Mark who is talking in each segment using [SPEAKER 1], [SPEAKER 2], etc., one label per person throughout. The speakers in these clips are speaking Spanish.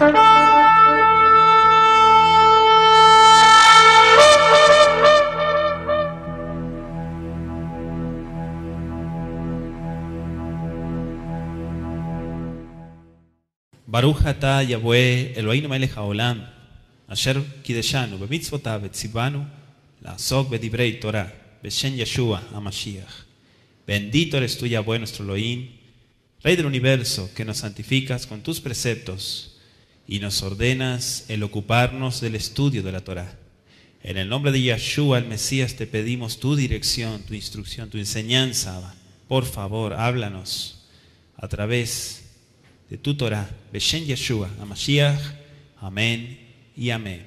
[SPEAKER 1] Baruch Yahweh Eloheinu melech haolam asher kideshanu b'mitzvotav etzibanu la'asok b'divrei Torah b'shen Yeshua HaMashiach. Bendito eres tú Yahweh nuestro Elohim Rey del universo que nos santificas con tus preceptos y nos ordenas el ocuparnos del estudio de la Torah. En el nombre de Yeshua, el Mesías, te pedimos tu dirección, tu instrucción, tu enseñanza. Por favor, háblanos a través de tu Torah. Beshen Yeshua, Amashiach, amén y amén.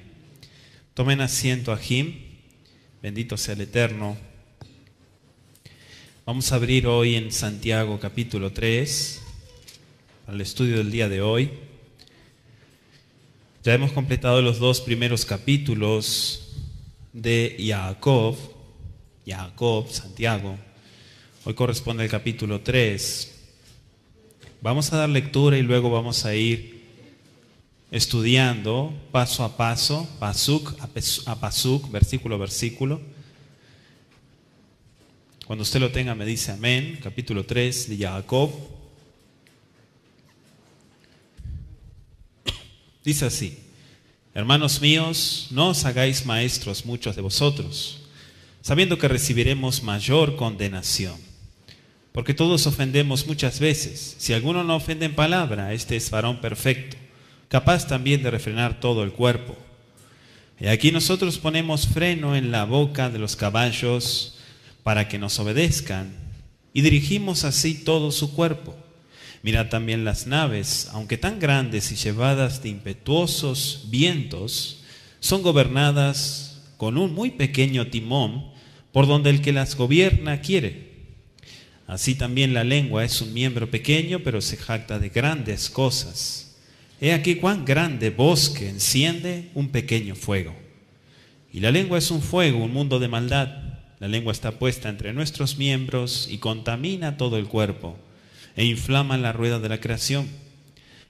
[SPEAKER 1] Tomen asiento, Ajim. Bendito sea el Eterno. Vamos a abrir hoy en Santiago capítulo 3, al estudio del día de hoy. Ya hemos completado los dos primeros capítulos de Jacob, Jacob, Santiago. Hoy corresponde el capítulo 3. Vamos a dar lectura y luego vamos a ir estudiando paso a paso, pasuk a pasuk, versículo a versículo. Cuando usted lo tenga me dice amén, capítulo 3 de Jacob. Dice así, hermanos míos, no os hagáis maestros muchos de vosotros, sabiendo que recibiremos mayor condenación. Porque todos ofendemos muchas veces. Si alguno no ofende en palabra, este es varón perfecto, capaz también de refrenar todo el cuerpo. Y aquí nosotros ponemos freno en la boca de los caballos para que nos obedezcan y dirigimos así todo su cuerpo. Mira también las naves, aunque tan grandes y llevadas de impetuosos vientos, son gobernadas con un muy pequeño timón por donde el que las gobierna quiere. Así también la lengua es un miembro pequeño, pero se jacta de grandes cosas. He aquí cuán grande bosque enciende un pequeño fuego. Y la lengua es un fuego, un mundo de maldad. La lengua está puesta entre nuestros miembros y contamina todo el cuerpo e inflama la rueda de la creación.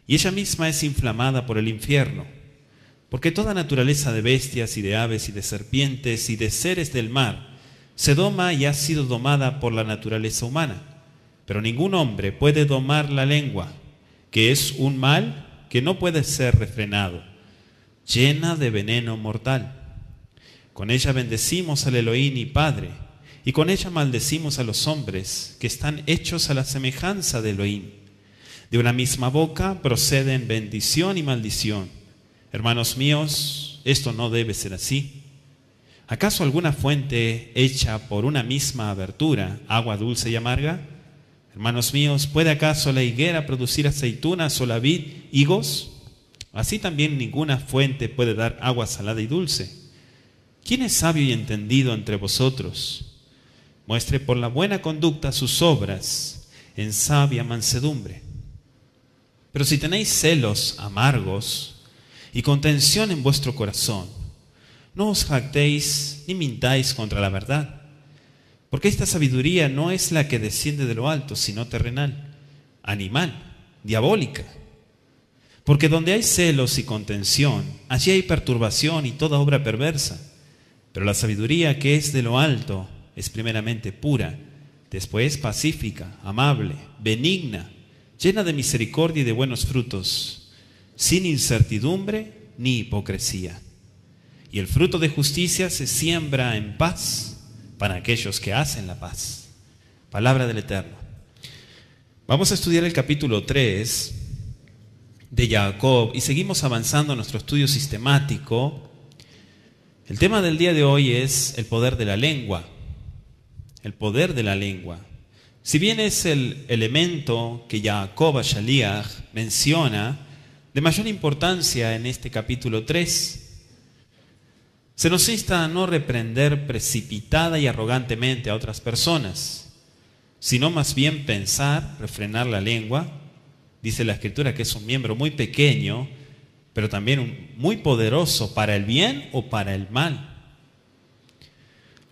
[SPEAKER 1] Y ella misma es inflamada por el infierno, porque toda naturaleza de bestias y de aves y de serpientes y de seres del mar se doma y ha sido domada por la naturaleza humana. Pero ningún hombre puede domar la lengua, que es un mal que no puede ser refrenado, llena de veneno mortal. Con ella bendecimos al Elohim y Padre, y con ella maldecimos a los hombres que están hechos a la semejanza de Elohim. De una misma boca proceden bendición y maldición. Hermanos míos, esto no debe ser así. ¿Acaso alguna fuente hecha por una misma abertura, agua dulce y amarga? Hermanos míos, ¿puede acaso la higuera producir aceitunas o la vid higos? Así también ninguna fuente puede dar agua salada y dulce. ¿Quién es sabio y entendido entre vosotros? Muestre por la buena conducta sus obras en sabia mansedumbre. Pero si tenéis celos amargos y contención en vuestro corazón, no os jactéis ni mintáis contra la verdad, porque esta sabiduría no es la que desciende de lo alto, sino terrenal, animal, diabólica. Porque donde hay celos y contención, allí hay perturbación y toda obra perversa. Pero la sabiduría que es de lo alto es primeramente pura, después pacífica, amable, benigna, llena de misericordia y de buenos frutos, sin incertidumbre ni hipocresía. Y el fruto de justicia se siembra en paz para aquellos que hacen la paz. Palabra del Eterno. Vamos a estudiar el capítulo 3 de Jacob y seguimos avanzando en nuestro estudio sistemático el tema del día de hoy es el poder de la lengua. El poder de la lengua. Si bien es el elemento que Jacob Shaliach menciona de mayor importancia en este capítulo 3, se nos insta a no reprender precipitada y arrogantemente a otras personas, sino más bien pensar, refrenar la lengua. Dice la escritura que es un miembro muy pequeño pero también muy poderoso para el bien o para el mal.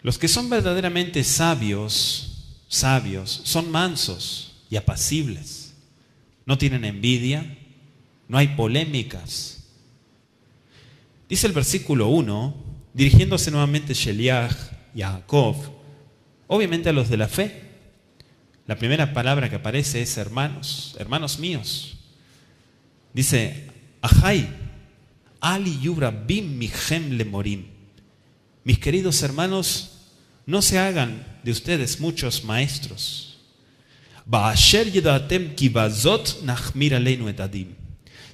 [SPEAKER 1] Los que son verdaderamente sabios, sabios, son mansos y apacibles. No tienen envidia, no hay polémicas. Dice el versículo 1, dirigiéndose nuevamente Sheliach y a Jacob, obviamente a los de la fe. La primera palabra que aparece es hermanos, hermanos míos. Dice, Ajay, Ali Yubra Bim Mihem Lemorim. Mis queridos hermanos, no se hagan de ustedes muchos maestros.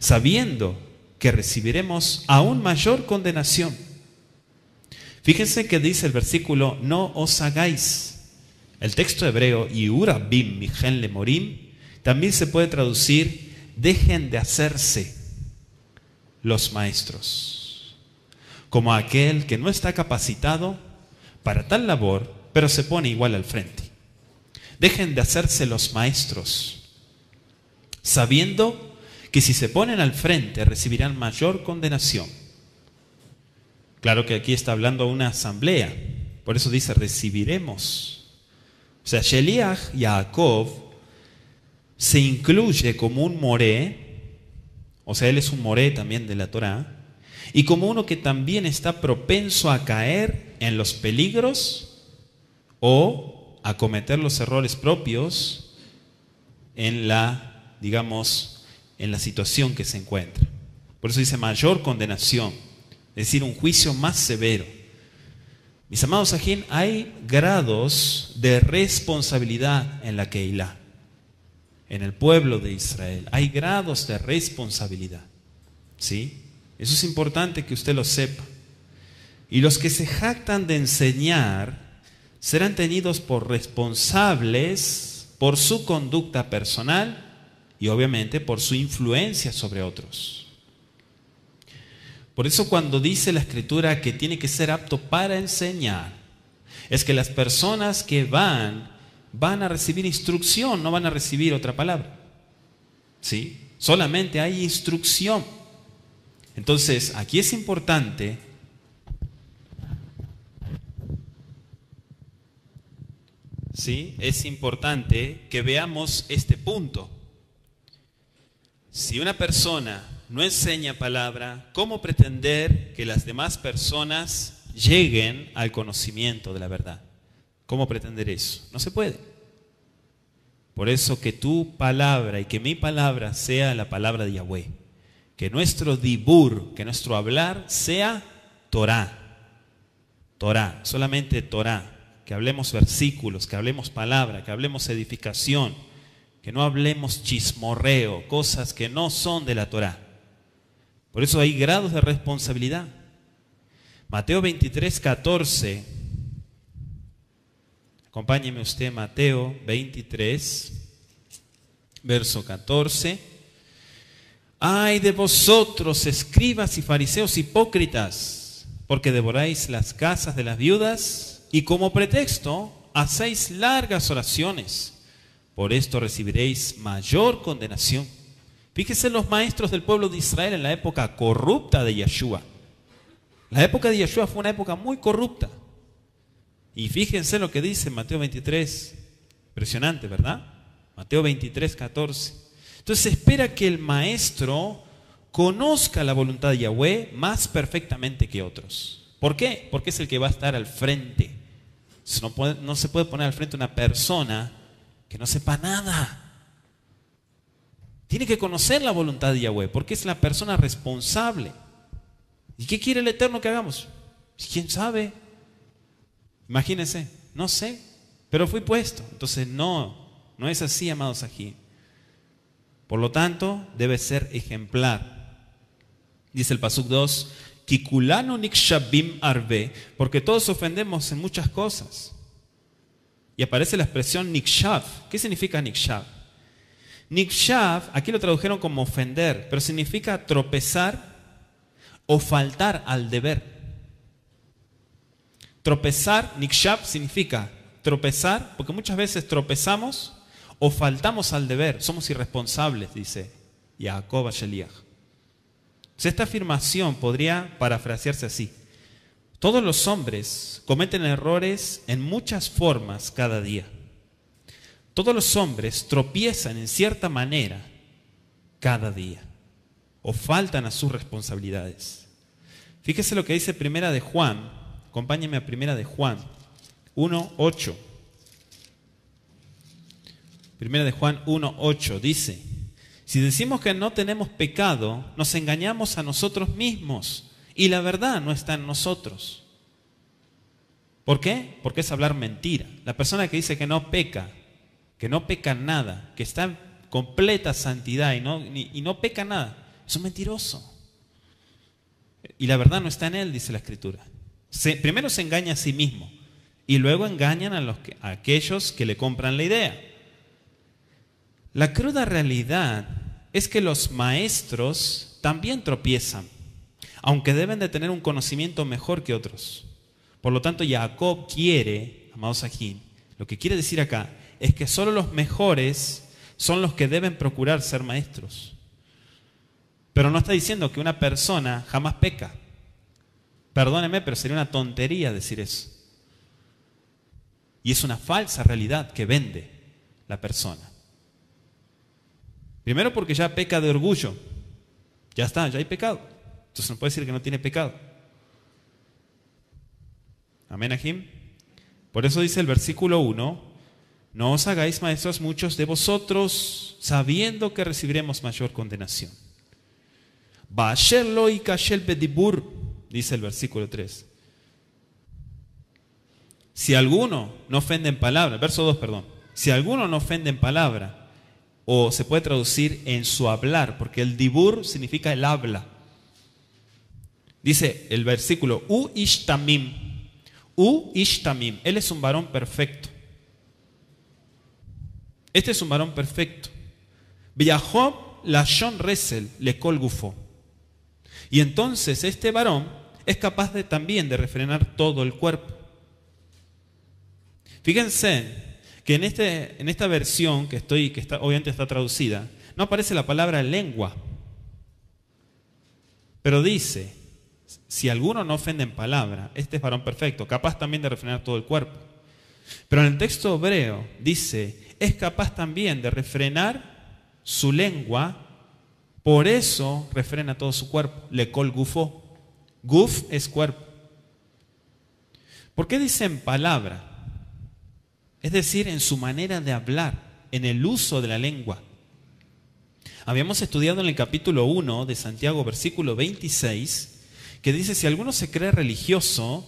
[SPEAKER 1] Sabiendo que recibiremos aún mayor condenación. Fíjense que dice el versículo, no os hagáis. El texto hebreo, Iura bim mijen le morim, también se puede traducir, dejen de hacerse los maestros, como aquel que no está capacitado para tal labor, pero se pone igual al frente. Dejen de hacerse los maestros, sabiendo que si se ponen al frente recibirán mayor condenación. Claro que aquí está hablando una asamblea, por eso dice recibiremos. O sea, Sheliach Yaakov se incluye como un moré, o sea, él es un moré también de la Torah, y como uno que también está propenso a caer en los peligros o a cometer los errores propios en la, digamos, en la situación que se encuentra. Por eso dice mayor condenación, es decir, un juicio más severo. Mis amados ajín, hay grados de responsabilidad en la Keilah, en el pueblo de Israel. Hay grados de responsabilidad. ¿Sí? Eso es importante que usted lo sepa. Y los que se jactan de enseñar serán tenidos por responsables por su conducta personal y obviamente por su influencia sobre otros. Por eso cuando dice la escritura que tiene que ser apto para enseñar, es que las personas que van van a recibir instrucción, no van a recibir otra palabra. ¿Sí? Solamente hay instrucción. Entonces, aquí es importante ¿sí? Es importante que veamos este punto. Si una persona no enseña palabra, ¿cómo pretender que las demás personas lleguen al conocimiento de la verdad? ¿Cómo pretender eso? No se puede. Por eso que tu palabra y que mi palabra sea la palabra de Yahweh que nuestro dibur, que nuestro hablar sea Torah. Torah, solamente Torah. Que hablemos versículos, que hablemos palabra, que hablemos edificación, que no hablemos chismorreo, cosas que no son de la Torah. Por eso hay grados de responsabilidad. Mateo 23, 14. Acompáñeme usted, Mateo 23, verso 14. Ay de vosotros, escribas y fariseos hipócritas, porque devoráis las casas de las viudas y como pretexto hacéis largas oraciones. Por esto recibiréis mayor condenación. Fíjese los maestros del pueblo de Israel en la época corrupta de Yeshua. La época de Yeshua fue una época muy corrupta. Y fíjense lo que dice Mateo 23. Impresionante, ¿verdad? Mateo 23, 14. Entonces espera que el maestro conozca la voluntad de Yahweh más perfectamente que otros. ¿Por qué? Porque es el que va a estar al frente. No, se puede poner al frente una persona que no sepa nada. Tiene que conocer la voluntad de Yahweh, porque es la persona responsable. ¿Y qué quiere el Eterno que hagamos? ¿Quién sabe? Imagínense, no sé, pero fui puesto. Entonces no, no es así, amados aquí. Por lo tanto, debe ser ejemplar. Dice el Pasuk 2, Kikulano nikshabim arbe, porque todos ofendemos en muchas cosas. Y aparece la expresión nikshav. ¿Qué significa nikshav? Nikshav, aquí lo tradujeron como ofender, pero significa tropezar o faltar al deber. Tropezar, nikshav, significa tropezar, porque muchas veces tropezamos o faltamos al deber, somos irresponsables, dice Jacob Sheliach. Esta afirmación podría parafrasearse así. Todos los hombres cometen errores en muchas formas cada día. Todos los hombres tropiezan en cierta manera cada día. o faltan a sus responsabilidades. Fíjese lo que dice Primera de Juan, acompáñeme a Primera de Juan 1.8. Primera de Juan 1.8 dice, si decimos que no tenemos pecado, nos engañamos a nosotros mismos y la verdad no está en nosotros. ¿Por qué? Porque es hablar mentira. La persona que dice que no peca, que no peca nada, que está en completa santidad y no, y no peca nada, es un mentiroso. Y la verdad no está en él, dice la Escritura. primero se engaña a sí mismo y luego engañan a, los a aquellos que le compran la idea. La cruda realidad es que los maestros también tropiezan, aunque deben de tener un conocimiento mejor que otros. Por lo tanto, Jacob quiere, amados aquí, lo que quiere decir acá es que solo los mejores son los que deben procurar ser maestros. Pero no está diciendo que una persona jamás peca. Perdóneme, pero sería una tontería decir eso. Y es una falsa realidad que vende la persona. Primero porque ya peca de orgullo. Ya está, ya hay pecado. Entonces no puede decir que no tiene pecado. Amén, Ajim. Por eso dice el versículo 1, no os hagáis maestros muchos de vosotros, sabiendo que recibiremos mayor condenación. y kashel bedibur, dice el versículo 3. Si alguno no ofende en palabra, verso 2, perdón. Si alguno no ofende en palabra, o se puede traducir en su hablar, porque el dibur significa el habla. Dice el versículo, U ishtamim. U ishtamim. Él es un varón perfecto. Este es un varón perfecto. Viajó la John Ressel le colgufó. Y entonces este varón es capaz de, también de refrenar todo el cuerpo. Fíjense que en, este, en esta versión que estoy, que está, obviamente está traducida, no aparece la palabra lengua. Pero dice, si alguno no ofende en palabra, este es varón perfecto, capaz también de refrenar todo el cuerpo. Pero en el texto hebreo dice, es capaz también de refrenar su lengua, por eso refrena todo su cuerpo. Le col gufó. Guf es cuerpo. ¿Por qué dicen palabra? Es decir, en su manera de hablar, en el uso de la lengua. Habíamos estudiado en el capítulo 1 de Santiago, versículo 26, que dice, si alguno se cree religioso,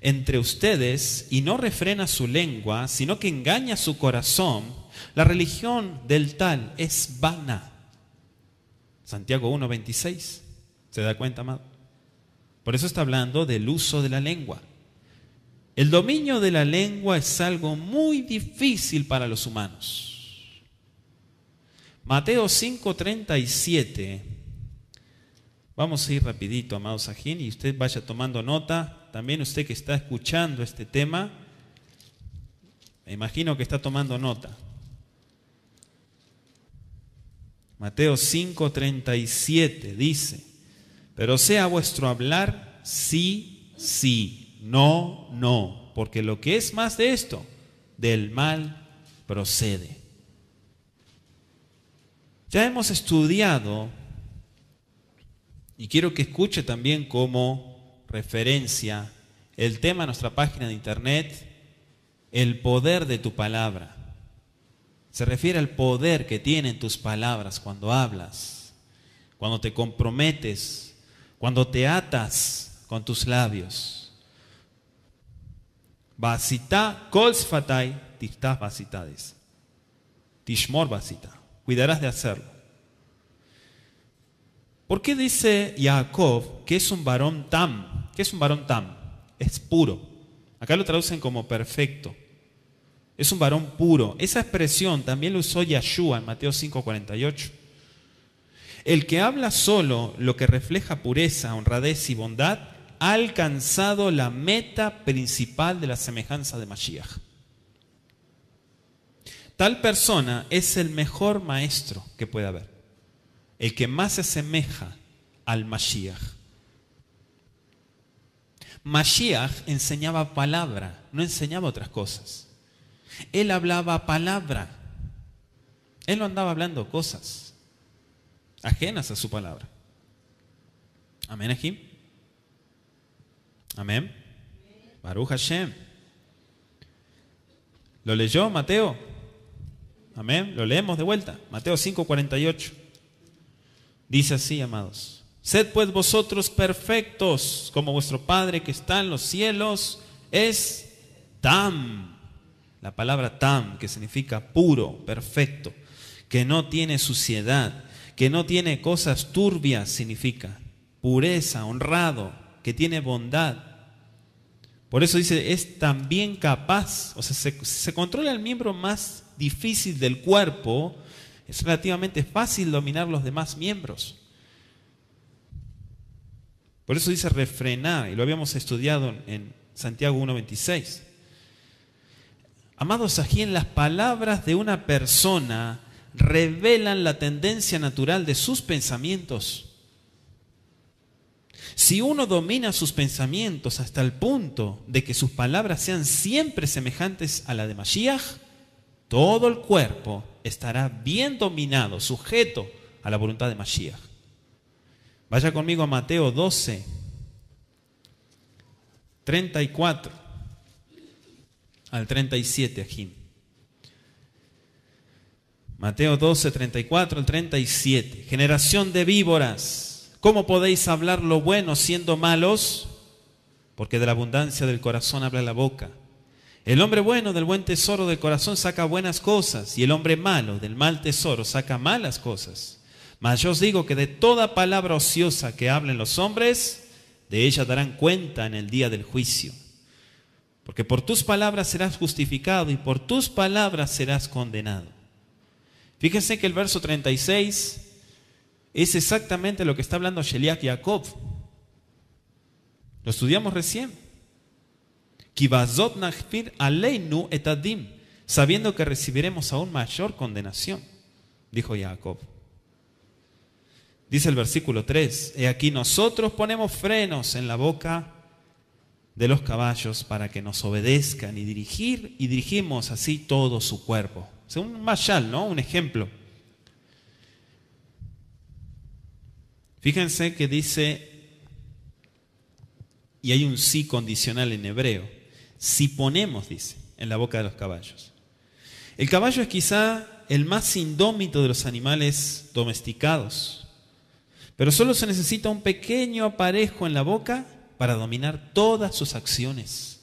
[SPEAKER 1] entre ustedes y no refrena su lengua, sino que engaña su corazón, la religión del tal es vana. Santiago 1.26. ¿Se da cuenta, amado? Por eso está hablando del uso de la lengua. El dominio de la lengua es algo muy difícil para los humanos. Mateo 5.37. Vamos a ir rapidito, amados Sajín, y usted vaya tomando nota también usted que está escuchando este tema, me imagino que está tomando nota. Mateo 5:37 dice, pero sea vuestro hablar sí, sí, no, no, porque lo que es más de esto, del mal procede. Ya hemos estudiado, y quiero que escuche también cómo referencia el tema de nuestra página de internet, el poder de tu palabra. Se refiere al poder que tienen tus palabras cuando hablas, cuando te comprometes, cuando te atas con tus labios. Basita, kols fatai, basitades. Tishmor basita. Cuidarás de hacerlo. ¿Por qué dice Jacob que es un varón tam? ¿Qué es un varón tam? Es puro. Acá lo traducen como perfecto. Es un varón puro. Esa expresión también lo usó Yahshua en Mateo 5:48. El que habla solo lo que refleja pureza, honradez y bondad, ha alcanzado la meta principal de la semejanza de Mashiach. Tal persona es el mejor maestro que puede haber el que más se asemeja al Mashiach. Mashiach enseñaba palabra, no enseñaba otras cosas. Él hablaba palabra. Él no andaba hablando cosas ajenas a su palabra. Amén. Amén. Baruch Hashem. ¿Lo leyó Mateo? Amén. Lo leemos de vuelta. Mateo 5:48. Dice así, amados. Sed pues vosotros perfectos, como vuestro Padre que está en los cielos es tam. La palabra tam, que significa puro, perfecto, que no tiene suciedad, que no tiene cosas turbias, significa pureza, honrado, que tiene bondad. Por eso dice, es también capaz, o sea, se, se controla el miembro más difícil del cuerpo, es relativamente fácil dominar los demás miembros. Por eso dice refrenar, y lo habíamos estudiado en Santiago 1.26. Amados, aquí en las palabras de una persona revelan la tendencia natural de sus pensamientos. Si uno domina sus pensamientos hasta el punto de que sus palabras sean siempre semejantes a la de Mashiach, todo el cuerpo estará bien dominado, sujeto a la voluntad de Mashiach. Vaya conmigo a Mateo 12, 34 al 37 aquí. Mateo 12, 34 al 37. Generación de víboras, ¿cómo podéis hablar lo bueno siendo malos? Porque de la abundancia del corazón habla la boca. El hombre bueno del buen tesoro del corazón saca buenas cosas y el hombre malo del mal tesoro saca malas cosas. Mas yo os digo que de toda palabra ociosa que hablen los hombres, de ella darán cuenta en el día del juicio. Porque por tus palabras serás justificado y por tus palabras serás condenado. Fíjense que el verso 36 es exactamente lo que está hablando Sheliak Jacob. Lo estudiamos recién. aleinu etadim, sabiendo que recibiremos aún mayor condenación, dijo Jacob. Dice el versículo 3, he aquí nosotros ponemos frenos en la boca de los caballos para que nos obedezcan y dirigir y dirigimos así todo su cuerpo. Es un mashal, ¿no? Un ejemplo. Fíjense que dice, y hay un sí condicional en hebreo, si ponemos, dice, en la boca de los caballos. El caballo es quizá el más indómito de los animales domesticados. Pero solo se necesita un pequeño aparejo en la boca para dominar todas sus acciones.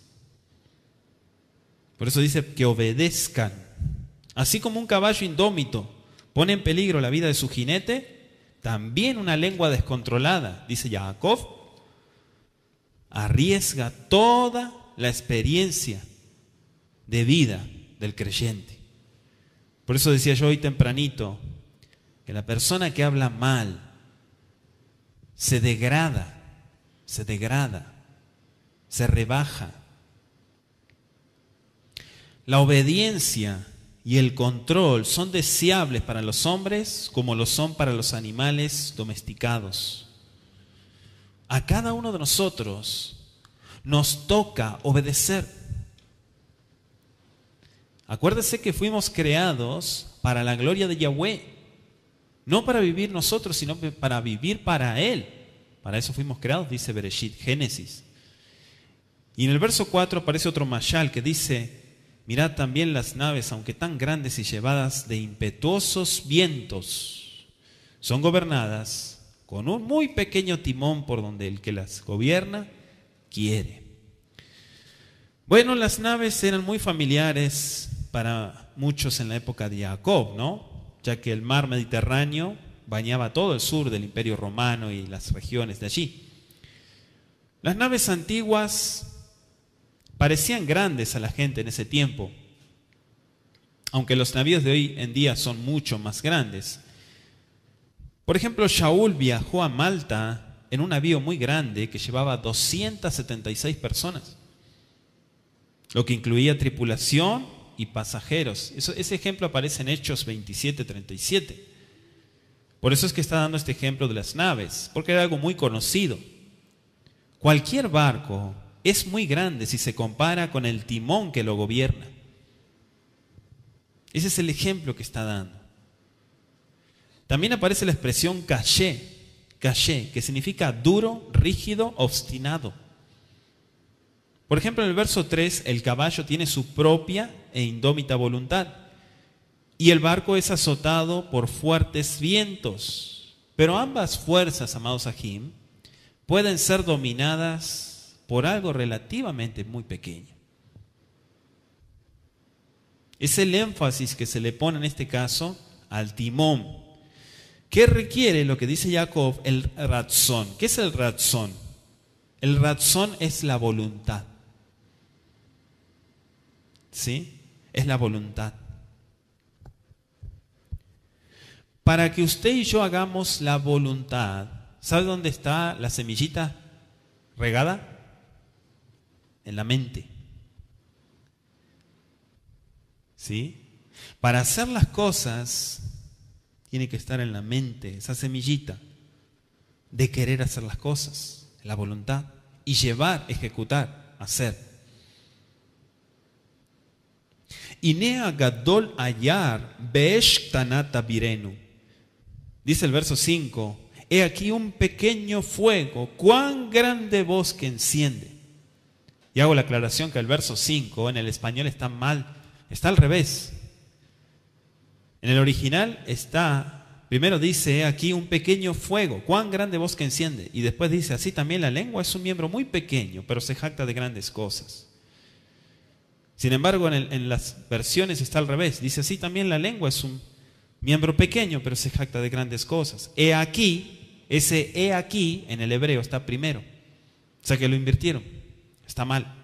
[SPEAKER 1] Por eso dice que obedezcan. Así como un caballo indómito pone en peligro la vida de su jinete, también una lengua descontrolada, dice Jacob, arriesga toda la experiencia de vida del creyente. Por eso decía yo hoy tempranito, que la persona que habla mal, se degrada, se degrada, se rebaja. La obediencia y el control son deseables para los hombres como lo son para los animales domesticados. A cada uno de nosotros nos toca obedecer. Acuérdese que fuimos creados para la gloria de Yahweh. No para vivir nosotros, sino para vivir para Él. Para eso fuimos creados, dice Bereshit, Génesis. Y en el verso 4 aparece otro mashal que dice, mirad también las naves, aunque tan grandes y llevadas de impetuosos vientos, son gobernadas con un muy pequeño timón por donde el que las gobierna quiere. Bueno, las naves eran muy familiares para muchos en la época de Jacob, ¿no? ya que el mar Mediterráneo bañaba todo el sur del Imperio Romano y las regiones de allí. Las naves antiguas parecían grandes a la gente en ese tiempo, aunque los navíos de hoy en día son mucho más grandes. Por ejemplo, Shaul viajó a Malta en un navío muy grande que llevaba 276 personas, lo que incluía tripulación y pasajeros. ese ejemplo aparece en Hechos 27, 37. Por eso es que está dando este ejemplo de las naves, porque era algo muy conocido. Cualquier barco es muy grande si se compara con el timón que lo gobierna. Ese es el ejemplo que está dando. También aparece la expresión caché, caché, que significa duro, rígido, obstinado. Por ejemplo, en el verso 3, el caballo tiene su propia e indómita voluntad y el barco es azotado por fuertes vientos. Pero ambas fuerzas, amados Ajim, pueden ser dominadas por algo relativamente muy pequeño. Es el énfasis que se le pone en este caso al timón. ¿Qué requiere lo que dice Jacob? El razón. ¿Qué es el razón? El razón es la voluntad. ¿Sí? Es la voluntad. Para que usted y yo hagamos la voluntad, ¿sabe dónde está la semillita regada? En la mente. ¿Sí? Para hacer las cosas tiene que estar en la mente esa semillita de querer hacer las cosas, la voluntad, y llevar, ejecutar, hacer. Inea Gadol Ayar Besh Tanata Virenu. Dice el verso 5, he aquí un pequeño fuego, cuán grande bosque enciende. Y hago la aclaración que el verso 5 en el español está mal Está al revés. En el original está, primero dice aquí un pequeño fuego, cuán grande voz que enciende. Y después dice, así también la lengua es un miembro muy pequeño, pero se jacta de grandes cosas. Sin embargo, en, en las versiones está al revés. Dice, así también la lengua es un miembro pequeño, pero se jacta de grandes cosas. He aquí, ese he aquí en el hebreo está primero. O sea que lo invirtieron. Está mal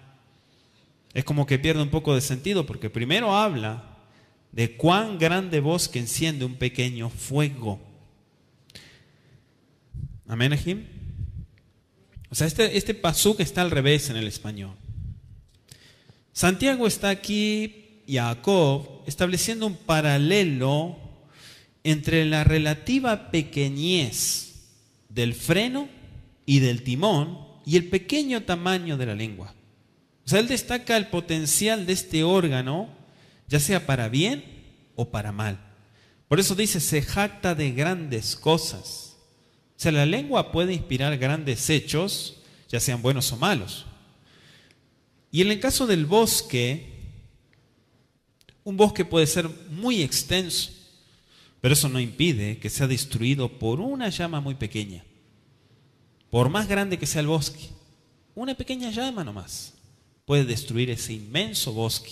[SPEAKER 1] es como que pierde un poco de sentido porque primero habla de cuán grande voz que enciende un pequeño fuego. Amén, Ajim. O sea, este, este pasuk está al revés en el español. Santiago está aquí, Jacob, estableciendo un paralelo entre la relativa pequeñez del freno y del timón y el pequeño tamaño de la lengua. O sea, él destaca el potencial de este órgano, ya sea para bien o para mal. Por eso dice, se jacta de grandes cosas. O sea, la lengua puede inspirar grandes hechos, ya sean buenos o malos. Y en el caso del bosque, un bosque puede ser muy extenso, pero eso no impide que sea destruido por una llama muy pequeña. Por más grande que sea el bosque, una pequeña llama nomás puede destruir ese inmenso bosque.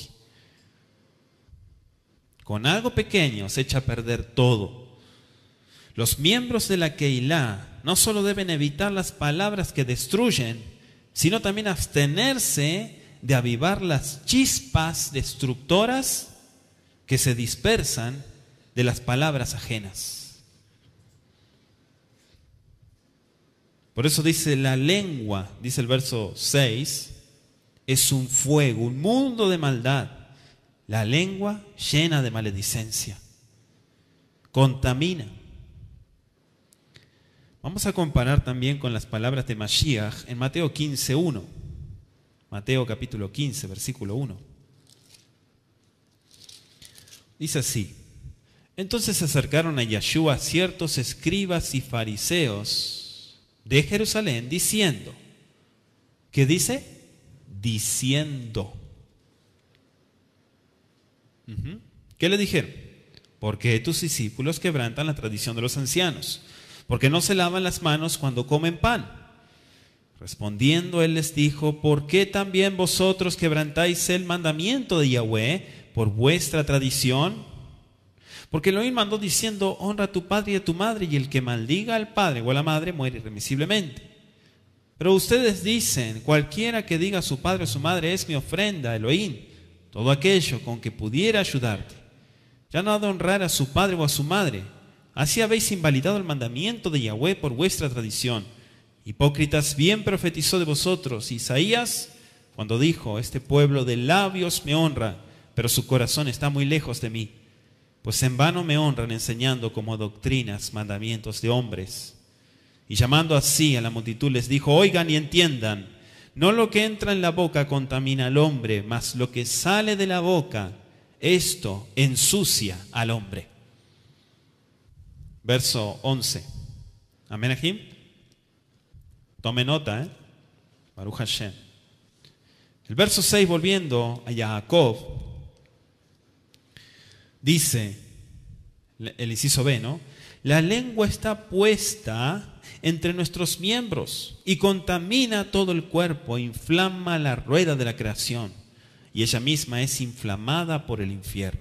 [SPEAKER 1] Con algo pequeño se echa a perder todo. Los miembros de la Keilah no solo deben evitar las palabras que destruyen, sino también abstenerse de avivar las chispas destructoras que se dispersan de las palabras ajenas. Por eso dice la lengua, dice el verso 6, es un fuego, un mundo de maldad. La lengua llena de maledicencia. Contamina. Vamos a comparar también con las palabras de Mashiach en Mateo 15.1. Mateo capítulo 15, versículo 1. Dice así. Entonces se acercaron a Yeshua ciertos escribas y fariseos de Jerusalén diciendo, ¿qué dice? diciendo. ¿Qué le dijeron? Porque tus discípulos quebrantan la tradición de los ancianos, porque no se lavan las manos cuando comen pan. Respondiendo él les dijo, ¿por qué también vosotros quebrantáis el mandamiento de Yahweh por vuestra tradición? Porque Elohim mandó diciendo, honra a tu padre y a tu madre, y el que maldiga al padre o a la madre muere irremisiblemente. Pero ustedes dicen, cualquiera que diga a su padre o su madre es mi ofrenda, Elohim, todo aquello con que pudiera ayudarte. Ya no ha de honrar a su padre o a su madre. Así habéis invalidado el mandamiento de Yahweh por vuestra tradición. Hipócritas, bien profetizó de vosotros Isaías cuando dijo, este pueblo de labios me honra, pero su corazón está muy lejos de mí. Pues en vano me honran enseñando como doctrinas mandamientos de hombres. Y llamando así a la multitud les dijo, oigan y entiendan, no lo que entra en la boca contamina al hombre, mas lo que sale de la boca, esto ensucia al hombre. Verso 11. Amén. Tome nota, ¿eh? Baruch Hashem. El verso 6, volviendo a Jacob, dice, el inciso B, ¿no? La lengua está puesta entre nuestros miembros y contamina todo el cuerpo, inflama la rueda de la creación y ella misma es inflamada por el infierno.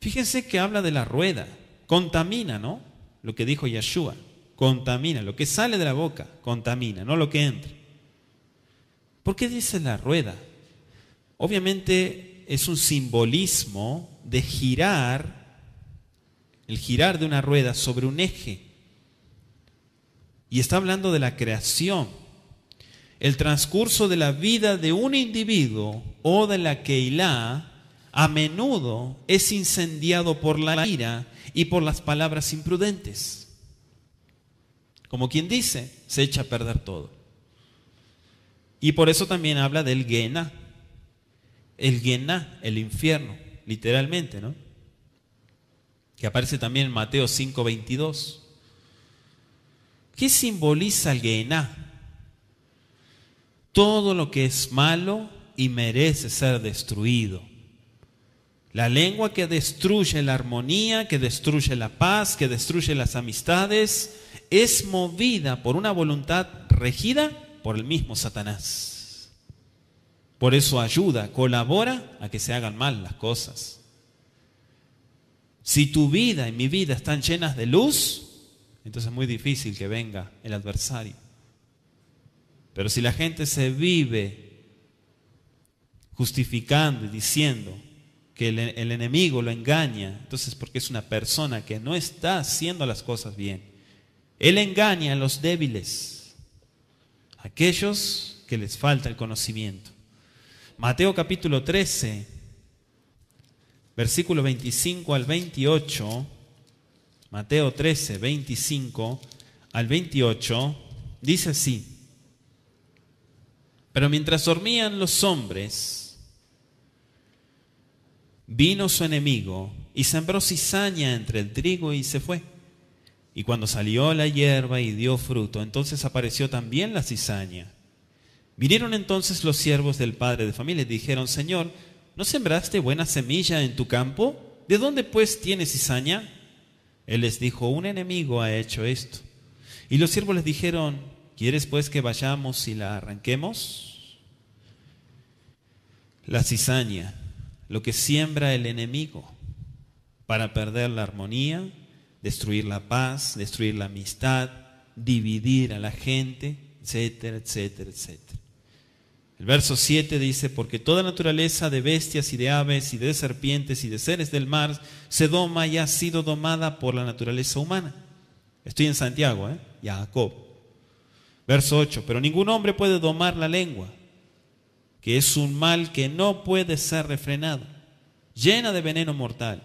[SPEAKER 1] Fíjense que habla de la rueda, contamina, ¿no? Lo que dijo Yeshua, contamina, lo que sale de la boca, contamina, no lo que entra. ¿Por qué dice la rueda? Obviamente es un simbolismo de girar, el girar de una rueda sobre un eje. Y está hablando de la creación. El transcurso de la vida de un individuo o de la Keilah a menudo es incendiado por la ira y por las palabras imprudentes. Como quien dice, se echa a perder todo. Y por eso también habla del Gena. El Gena, el infierno, literalmente, ¿no? Que aparece también en Mateo 5:22. ¿Qué simboliza el Gena? Todo lo que es malo y merece ser destruido. La lengua que destruye la armonía, que destruye la paz, que destruye las amistades, es movida por una voluntad regida por el mismo Satanás. Por eso ayuda, colabora a que se hagan mal las cosas. Si tu vida y mi vida están llenas de luz, entonces es muy difícil que venga el adversario. Pero si la gente se vive justificando y diciendo, que el, enemigo lo engaña, entonces porque es una persona que no está haciendo las cosas bien. Él engaña a los débiles, aquellos que les falta el conocimiento. Mateo capítulo 13, versículo 25 al 28, Mateo 13, 25 al 28, dice así, pero mientras dormían los hombres, Vino su enemigo y sembró cizaña entre el trigo y se fue. Y cuando salió la hierba y dio fruto, entonces apareció también la cizaña. Vinieron entonces los siervos del padre de familia y dijeron, Señor, ¿no sembraste buena semilla en tu campo? ¿De dónde pues tiene cizaña? Él les dijo, un enemigo ha hecho esto. Y los siervos les dijeron, ¿quieres pues que vayamos y la arranquemos? La cizaña lo que siembra el enemigo para perder la armonía, destruir la paz, destruir la amistad, dividir a la gente, etcétera, etcétera, etcétera. El verso 7 dice, porque toda naturaleza de bestias y de aves y de serpientes y de seres del mar se doma y ha sido domada por la naturaleza humana. Estoy en Santiago, ¿eh? Jacob. Verso 8, pero ningún hombre puede domar la lengua que es un mal que no puede ser refrenado, llena de veneno mortal.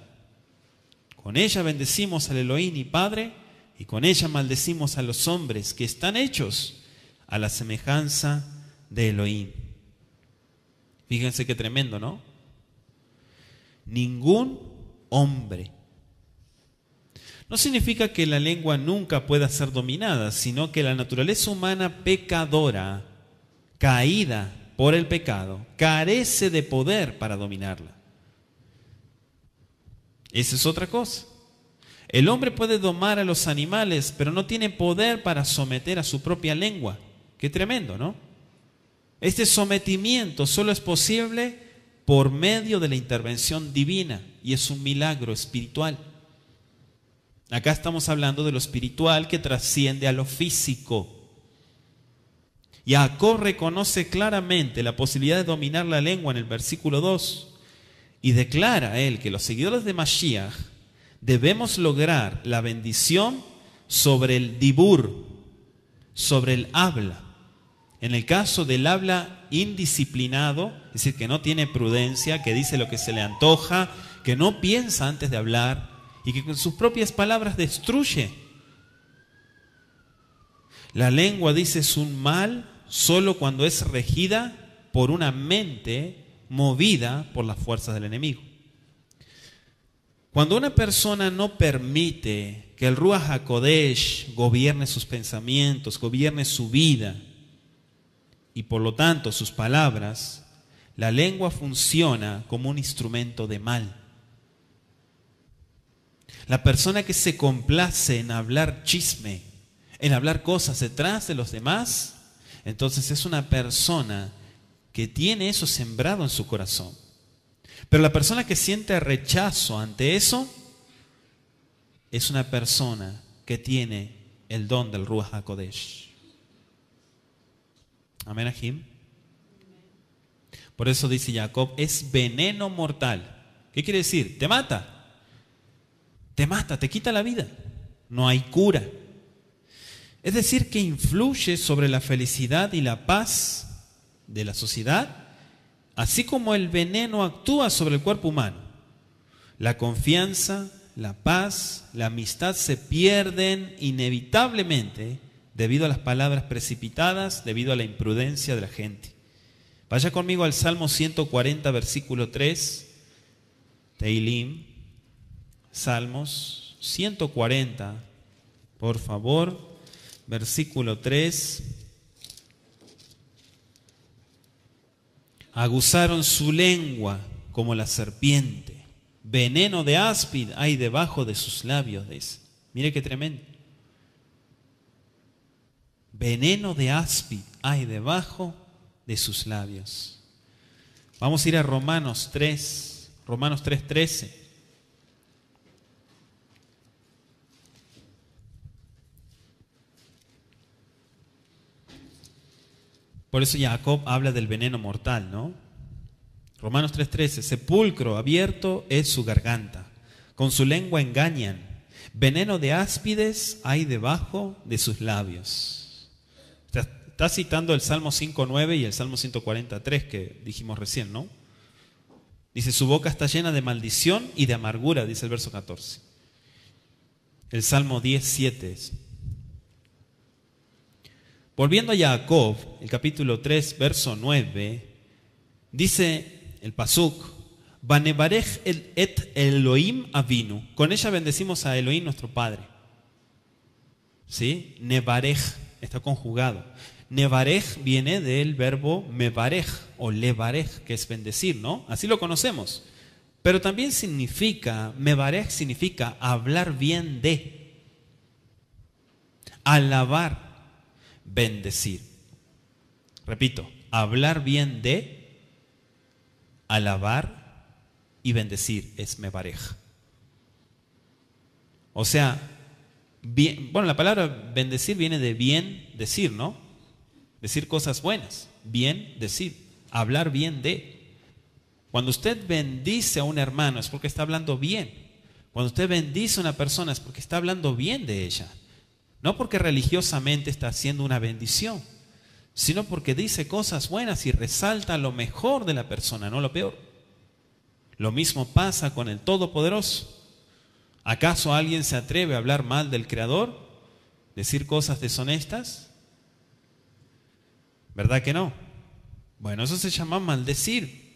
[SPEAKER 1] Con ella bendecimos al Elohim y Padre, y con ella maldecimos a los hombres que están hechos a la semejanza de Elohim. Fíjense qué tremendo, ¿no? Ningún hombre. No significa que la lengua nunca pueda ser dominada, sino que la naturaleza humana pecadora, caída, por el pecado, carece de poder para dominarla. Esa es otra cosa. El hombre puede domar a los animales, pero no tiene poder para someter a su propia lengua. Qué tremendo, ¿no? Este sometimiento solo es posible por medio de la intervención divina y es un milagro espiritual. Acá estamos hablando de lo espiritual que trasciende a lo físico. Jacob reconoce claramente la posibilidad de dominar la lengua en el versículo 2 y declara a él que los seguidores de Mashiach debemos lograr la bendición sobre el dibur, sobre el habla. En el caso del habla indisciplinado, es decir, que no tiene prudencia, que dice lo que se le antoja, que no piensa antes de hablar y que con sus propias palabras destruye. La lengua dice es un mal solo cuando es regida por una mente movida por las fuerzas del enemigo. Cuando una persona no permite que el Ruach HaKodesh gobierne sus pensamientos, gobierne su vida y por lo tanto sus palabras, la lengua funciona como un instrumento de mal. La persona que se complace en hablar chisme, en hablar cosas detrás de los demás, entonces es una persona que tiene eso sembrado en su corazón. Pero la persona que siente rechazo ante eso es una persona que tiene el don del Ruach HaKodesh. Amén, Ajim. Por eso dice Jacob, es veneno mortal. ¿Qué quiere decir? Te mata. Te mata, te quita la vida. No hay cura. Es decir, que influye sobre la felicidad y la paz de la sociedad, así como el veneno actúa sobre el cuerpo humano. La confianza, la paz, la amistad se pierden inevitablemente debido a las palabras precipitadas, debido a la imprudencia de la gente. Vaya conmigo al Salmo 140, versículo 3, Teilim, Salmos 140, por favor versículo 3. Aguzaron su lengua como la serpiente. Veneno de áspid hay debajo de sus labios, dice. Mire qué tremendo. Veneno de áspid hay debajo de sus labios. Vamos a ir a Romanos 3, Romanos 3, 13. Por eso Jacob habla del veneno mortal, ¿no? Romanos 3:13, sepulcro abierto es su garganta, con su lengua engañan, veneno de áspides hay debajo de sus labios. Está citando el Salmo 5.9 y el Salmo 143 que dijimos recién, ¿no? Dice, su boca está llena de maldición y de amargura, dice el verso 14. El Salmo 10.7 Volviendo a Jacob, el capítulo 3, verso 9, dice el Pasuk, Banebarej et Elohim avinu. Con ella bendecimos a Elohim nuestro Padre. ¿Sí? Nebarej está conjugado. Nebarej viene del verbo mebarej o lebarej, que es bendecir, ¿no? Así lo conocemos. Pero también significa, mebarej significa hablar bien de, alabar, bendecir. Repito, hablar bien de, alabar y bendecir es me pareja. O sea, bueno, la palabra bendecir viene de bien decir, ¿no? Decir cosas buenas, bien decir, hablar bien de. Cuando usted bendice a un hermano es porque está hablando bien. Cuando usted bendice a una persona es porque está hablando bien de ella. No porque religiosamente está haciendo una bendición, sino porque dice cosas buenas y resalta lo mejor de la persona, no lo peor. Lo mismo pasa con el Todopoderoso. ¿Acaso alguien se atreve a hablar mal del Creador? ¿Decir cosas deshonestas? ¿Verdad que no? Bueno, eso se llama maldecir.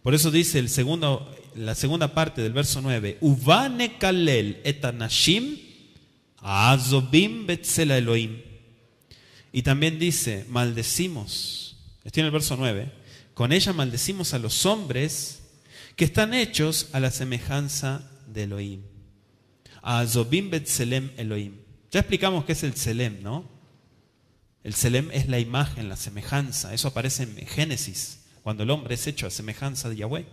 [SPEAKER 1] Por eso dice el segundo, la segunda parte del verso 9, Uvane kalel etanashim Azobim Betzela Elohim. Y también dice, maldecimos, estoy en el verso 9, con ella maldecimos a los hombres que están hechos a la semejanza de Elohim. Azobim Betzelem Elohim. Ya explicamos qué es el Selem, ¿no? El Selem es la imagen, la semejanza. Eso aparece en Génesis, cuando el hombre es hecho a semejanza de Yahweh,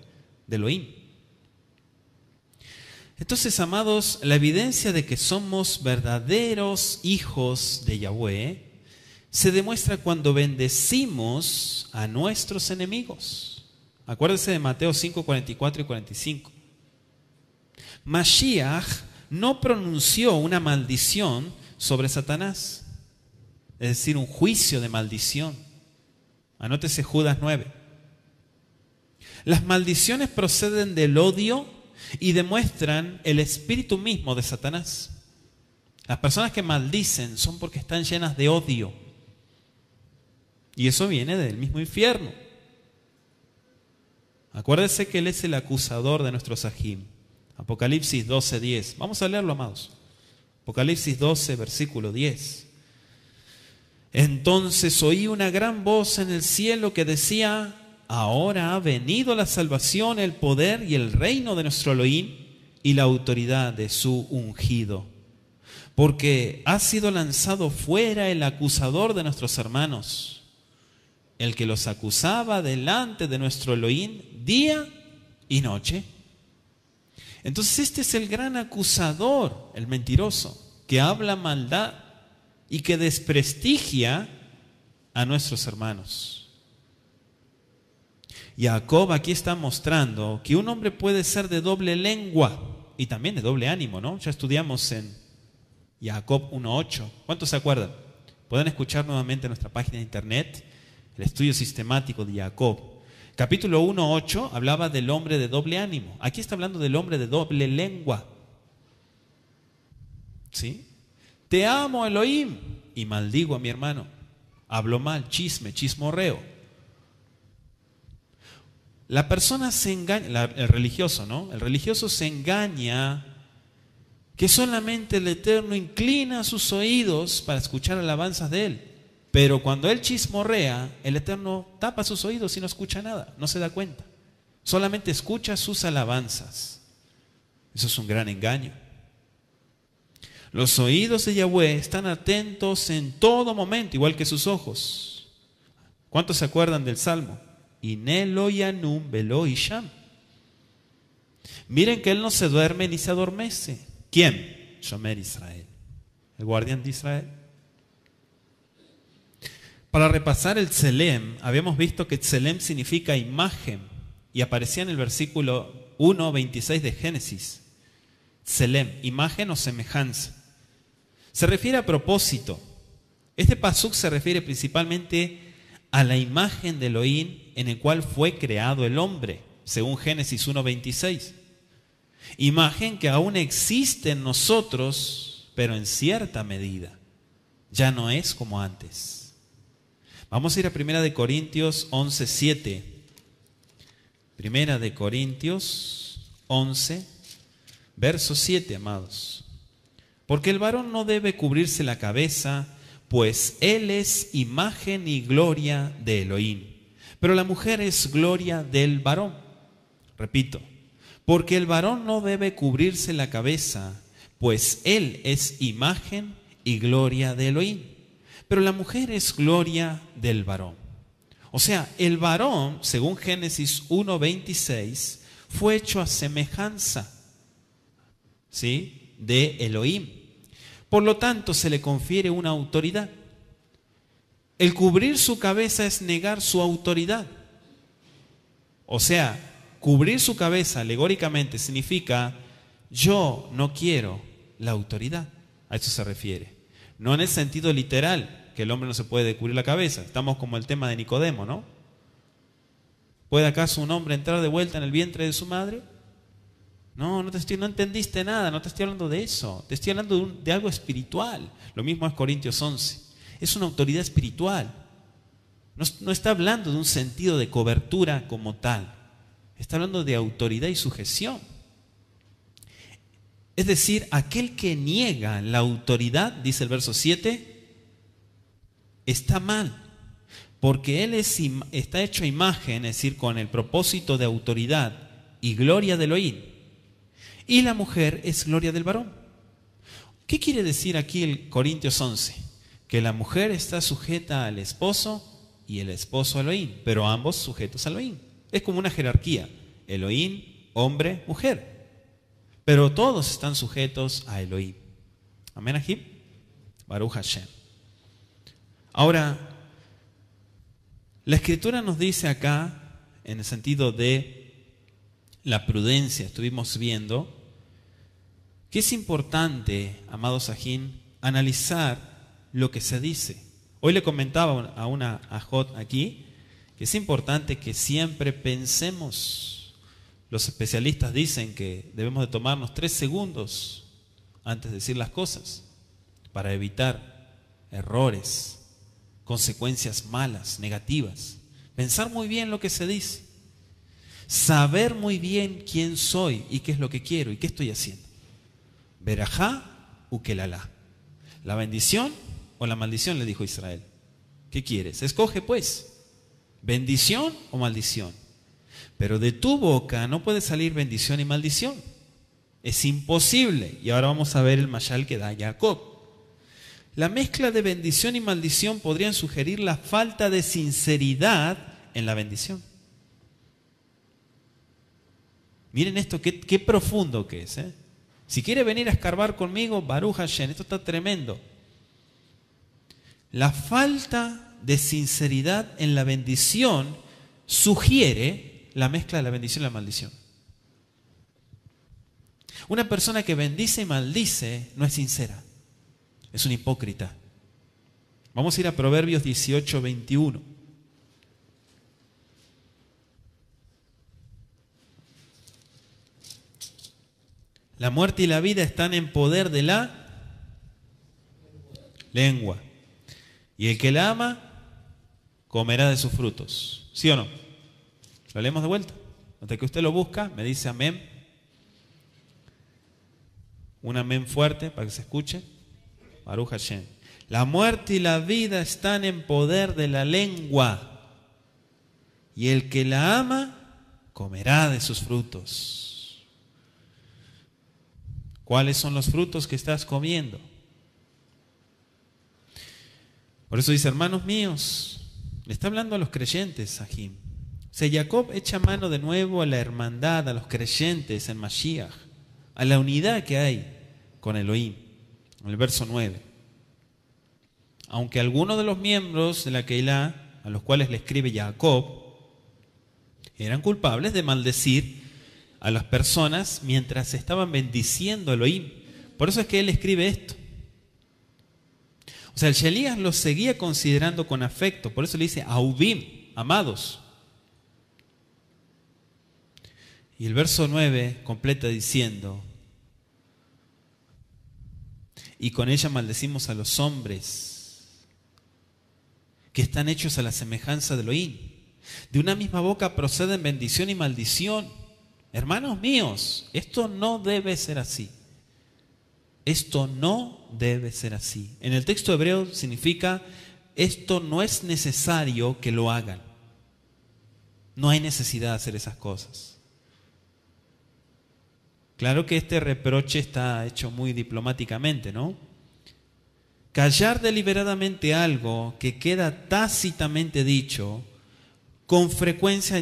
[SPEAKER 1] de Elohim. Entonces, amados, la evidencia de que somos verdaderos hijos de Yahweh se demuestra cuando bendecimos a nuestros enemigos. Acuérdense de Mateo 5, 44 y 45. Mashiach no pronunció una maldición sobre Satanás, es decir, un juicio de maldición. Anótese Judas 9. Las maldiciones proceden del odio y demuestran el espíritu mismo de Satanás. Las personas que maldicen son porque están llenas de odio. Y eso viene del mismo infierno. Acuérdese que Él es el acusador de nuestros Sahim. Apocalipsis 12:10. Vamos a leerlo, amados. Apocalipsis 12, versículo 10. Entonces oí una gran voz en el cielo que decía, ahora ha venido la salvación, el poder y el reino de nuestro Elohim y la autoridad de su ungido. Porque ha sido lanzado fuera el acusador de nuestros hermanos, el que los acusaba delante de nuestro Elohim día y noche. Entonces este es el gran acusador, el mentiroso, que habla maldad y que desprestigia a nuestros hermanos. Jacob aquí está mostrando que un hombre puede ser de doble lengua y también de doble ánimo, ¿no? Ya estudiamos en Jacob 1.8. ¿Cuántos se acuerdan? Pueden escuchar nuevamente en nuestra página de internet el estudio sistemático de Jacob. Capítulo 1.8 hablaba del hombre de doble ánimo. Aquí está hablando del hombre de doble lengua. ¿Sí? Te amo, Elohim, y maldigo a mi hermano. Hablo mal, chisme, chismorreo. La persona se engaña, el religioso, ¿no? El religioso se engaña que solamente el Eterno inclina sus oídos para escuchar alabanzas de Él. Pero cuando Él chismorrea, el Eterno tapa sus oídos y no escucha nada, no se da cuenta. Solamente escucha sus alabanzas. Eso es un gran engaño. Los oídos de Yahweh están atentos en todo momento, igual que sus ojos. ¿Cuántos se acuerdan del Salmo? Velo isham. Miren que él no se duerme ni se adormece. ¿Quién? Shomer Israel, el guardián de Israel. Para repasar el Tselem, habíamos visto que Tselem significa imagen y aparecía en el versículo 1, 26 de Génesis. Tselem, imagen o semejanza. Se refiere a propósito. Este pasuk se refiere principalmente a la imagen de Elohim en el cual fue creado el hombre, según Génesis 1.26. Imagen que aún existe en nosotros, pero en cierta medida. Ya no es como antes. Vamos a ir a Primera de Corintios 11.7. Primera de Corintios 11, verso 7, amados. Porque el varón no debe cubrirse la cabeza, pues Él es imagen y gloria de Elohim. Pero la mujer es gloria del varón. Repito, porque el varón no debe cubrirse la cabeza, pues Él es imagen y gloria de Elohim. Pero la mujer es gloria del varón. O sea, el varón, según Génesis 1.26, fue hecho a semejanza ¿sí? de Elohim. Por lo tanto, se le confiere una autoridad. El cubrir su cabeza es negar su autoridad. O sea, cubrir su cabeza alegóricamente significa yo no quiero la autoridad. A eso se refiere. No en el sentido literal, que el hombre no se puede cubrir la cabeza. Estamos como el tema de Nicodemo, ¿no? ¿Puede acaso un hombre entrar de vuelta en el vientre de su madre? No, no, te estoy, no entendiste nada, no te estoy hablando de eso, te estoy hablando de, de algo espiritual. Lo mismo es Corintios 11. Es una autoridad espiritual. No, no está hablando de un sentido de cobertura como tal. Está hablando de autoridad y sujeción. Es decir, aquel que niega la autoridad, dice el verso 7, está mal. Porque él es, está hecho a imagen, es decir, con el propósito de autoridad y gloria del oír y la mujer es gloria del varón. ¿Qué quiere decir aquí el Corintios 11? Que la mujer está sujeta al esposo y el esposo a Elohim, pero ambos sujetos a Elohim. Es como una jerarquía, Elohim, hombre, mujer. Pero todos están sujetos a Elohim. Amén, aquí. Baruch Hashem. Ahora, la escritura nos dice acá, en el sentido de la prudencia, estuvimos viendo, que es importante, amado Sajín, analizar lo que se dice. Hoy le comentaba a una ajot aquí que es importante que siempre pensemos. Los especialistas dicen que debemos de tomarnos tres segundos antes de decir las cosas para evitar errores, consecuencias malas, negativas. Pensar muy bien lo que se dice. Saber muy bien quién soy y qué es lo que quiero y qué estoy haciendo. Verajá ukelala. ¿La bendición o la maldición? Le dijo Israel. ¿Qué quieres? Escoge pues, bendición o maldición. Pero de tu boca no puede salir bendición y maldición. Es imposible. Y ahora vamos a ver el mayal que da Jacob. La mezcla de bendición y maldición podrían sugerir la falta de sinceridad en la bendición. Miren esto, qué, profundo que es. ¿eh? Si quiere venir a escarbar conmigo, Baruch Hashem, esto está tremendo. La falta de sinceridad en la bendición sugiere la mezcla de la bendición y la maldición. Una persona que bendice y maldice no es sincera, es un hipócrita. Vamos a ir a Proverbios 18, 21. La muerte y la vida están en poder de la lengua. Y el que la ama comerá de sus frutos. ¿Sí o no? Lo leemos de vuelta. Hasta que usted lo busca, me dice amén. Un amén fuerte para que se escuche. Baruch. La muerte y la vida están en poder de la lengua. Y el que la ama comerá de sus frutos. ¿Cuáles son los frutos que estás comiendo? Por eso dice, hermanos míos, le está hablando a los creyentes, Sahim. O sea, Jacob echa mano de nuevo a la hermandad, a los creyentes en Mashiach, a la unidad que hay con Elohim, en el verso 9. Aunque algunos de los miembros de la Keilah, a los cuales le escribe Jacob, eran culpables de maldecir a las personas mientras estaban bendiciendo a Elohim. Por eso es que él escribe esto. O sea, el Shelías los seguía considerando con afecto, por eso le dice Aubim, amados. Y el verso 9 completa diciendo, y con ella maldecimos a los hombres que están hechos a la semejanza de Elohim. De una misma boca proceden bendición y maldición. Hermanos míos, esto no debe ser así. Esto no debe ser así. En el texto hebreo significa, esto no es necesario que lo hagan. No hay necesidad de hacer esas cosas. Claro que este reproche está hecho muy diplomáticamente, ¿no? Callar deliberadamente algo que queda tácitamente dicho con frecuencia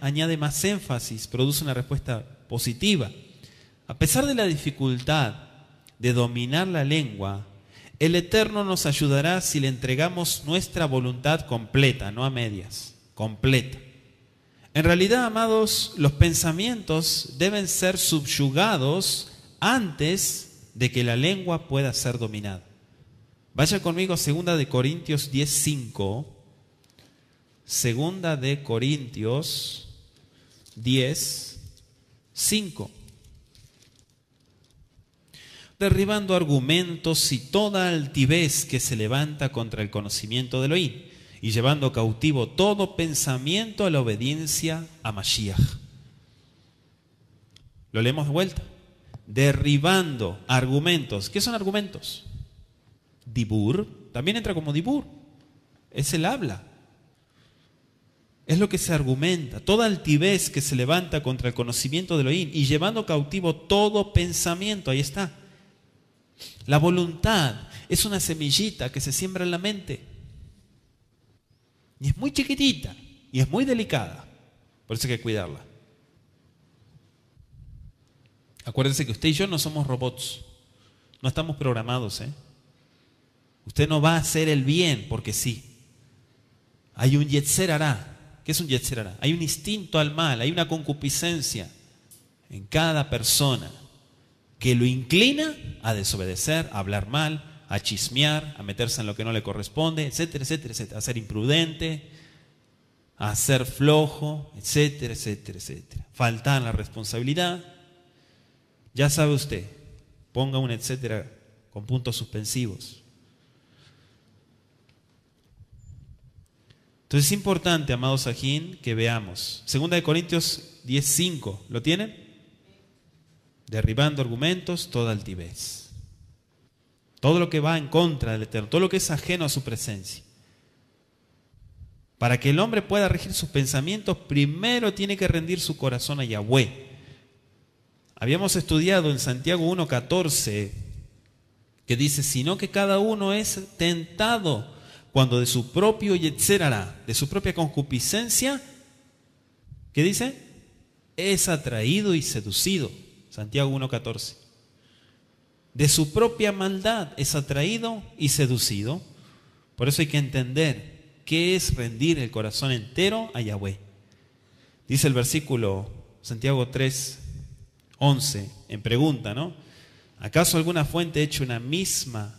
[SPEAKER 1] añade, más énfasis, produce una respuesta positiva. A pesar de la dificultad de dominar la lengua, el Eterno nos ayudará si le entregamos nuestra voluntad completa, no a medias, completa. En realidad, amados, los pensamientos deben ser subyugados antes de que la lengua pueda ser dominada. Vaya conmigo a 2 de Corintios 10:5. Segunda de Corintios 10, 5. Derribando argumentos y toda altivez que se levanta contra el conocimiento de Elohim y llevando cautivo todo pensamiento a la obediencia a Mashiach. Lo leemos de vuelta. Derribando argumentos. ¿Qué son argumentos? Dibur. También entra como dibur. Es el habla. Es lo que se argumenta, toda altivez que se levanta contra el conocimiento de Elohim y llevando cautivo todo pensamiento, ahí está. La voluntad es una semillita que se siembra en la mente. Y es muy chiquitita y es muy delicada. Por eso hay que cuidarla. Acuérdense que usted y yo no somos robots. No estamos programados. ¿eh? Usted no va a hacer el bien porque sí. Hay un Yetzer hará ¿Qué es un yetzerara? Hay un instinto al mal, hay una concupiscencia en cada persona que lo inclina a desobedecer, a hablar mal, a chismear, a meterse en lo que no le corresponde, etcétera, etcétera, etcétera, a ser imprudente, a ser flojo, etcétera, etcétera, etcétera. Faltar la responsabilidad. Ya sabe usted, ponga un etcétera con puntos suspensivos. Entonces es importante, amados Sajín, que veamos. Segunda de Corintios 10.5, ¿lo tienen? Derribando argumentos, toda altivez. todo lo que va en contra del Eterno, todo lo que es ajeno a su presencia. Para que el hombre pueda regir sus pensamientos, primero tiene que rendir su corazón a Yahweh. Habíamos estudiado en Santiago 1.14 que dice, sino que cada uno es tentado cuando de su propio yetzerara, de su propia concupiscencia, ¿qué dice? Es atraído y seducido. Santiago 1.14 de su propia maldad es atraído y seducido. Por eso hay que entender qué es rendir el corazón entero a Yahweh. Dice el versículo Santiago 3, 11, en pregunta, ¿no? ¿Acaso alguna fuente hecha, una misma,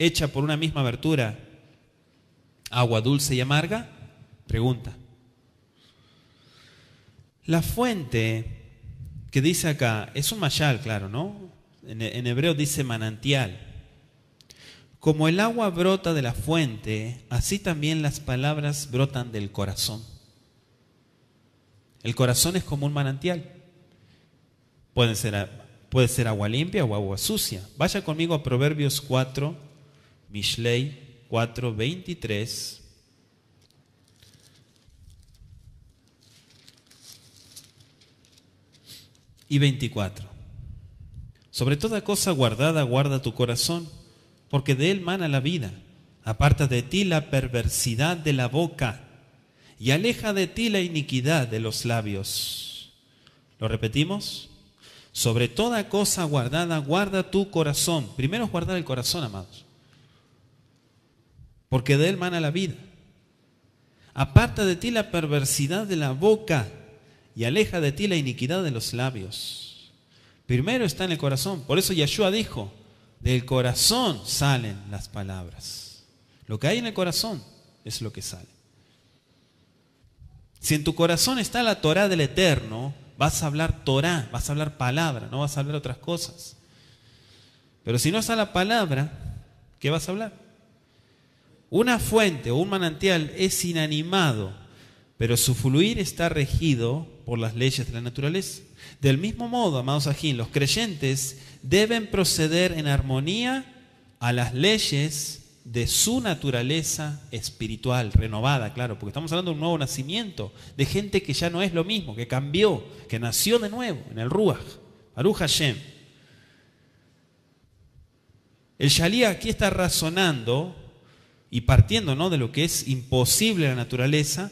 [SPEAKER 1] hecha por una misma abertura, agua dulce y amarga? Pregunta. La fuente que dice acá, es un mayal, claro, ¿no? En, hebreo dice manantial. Como el agua brota de la fuente, así también las palabras brotan del corazón. El corazón es como un manantial. Puede ser, puede ser agua limpia o agua sucia. Vaya conmigo a Proverbios 4, Mishlei 4, 23 y 24. Sobre toda cosa guardada, guarda tu corazón, porque de él mana la vida. Aparta de ti la perversidad de la boca y aleja de ti la iniquidad de los labios. ¿Lo repetimos? Sobre toda cosa guardada, guarda tu corazón. Primero es guardar el corazón, amados. Porque de él mana la vida. Aparta de ti la perversidad de la boca y aleja de ti la iniquidad de los labios. Primero está en el corazón. Por eso Yeshua dijo, del corazón salen las palabras. Lo que hay en el corazón es lo que sale. Si en tu corazón está la Torah del Eterno, vas a hablar Torah, vas a hablar palabra, no vas a hablar otras cosas. Pero si no está la palabra, ¿qué vas a hablar? Una fuente o un manantial es inanimado, pero su fluir está regido por las leyes de la naturaleza. Del mismo modo, amados ajín, los creyentes deben proceder en armonía a las leyes de su naturaleza espiritual, renovada, claro, porque estamos hablando de un nuevo nacimiento, de gente que ya no es lo mismo, que cambió, que nació de nuevo en el Ruach, Aruch Hashem. El Shalí aquí está razonando y partiendo ¿no? de lo que es imposible la naturaleza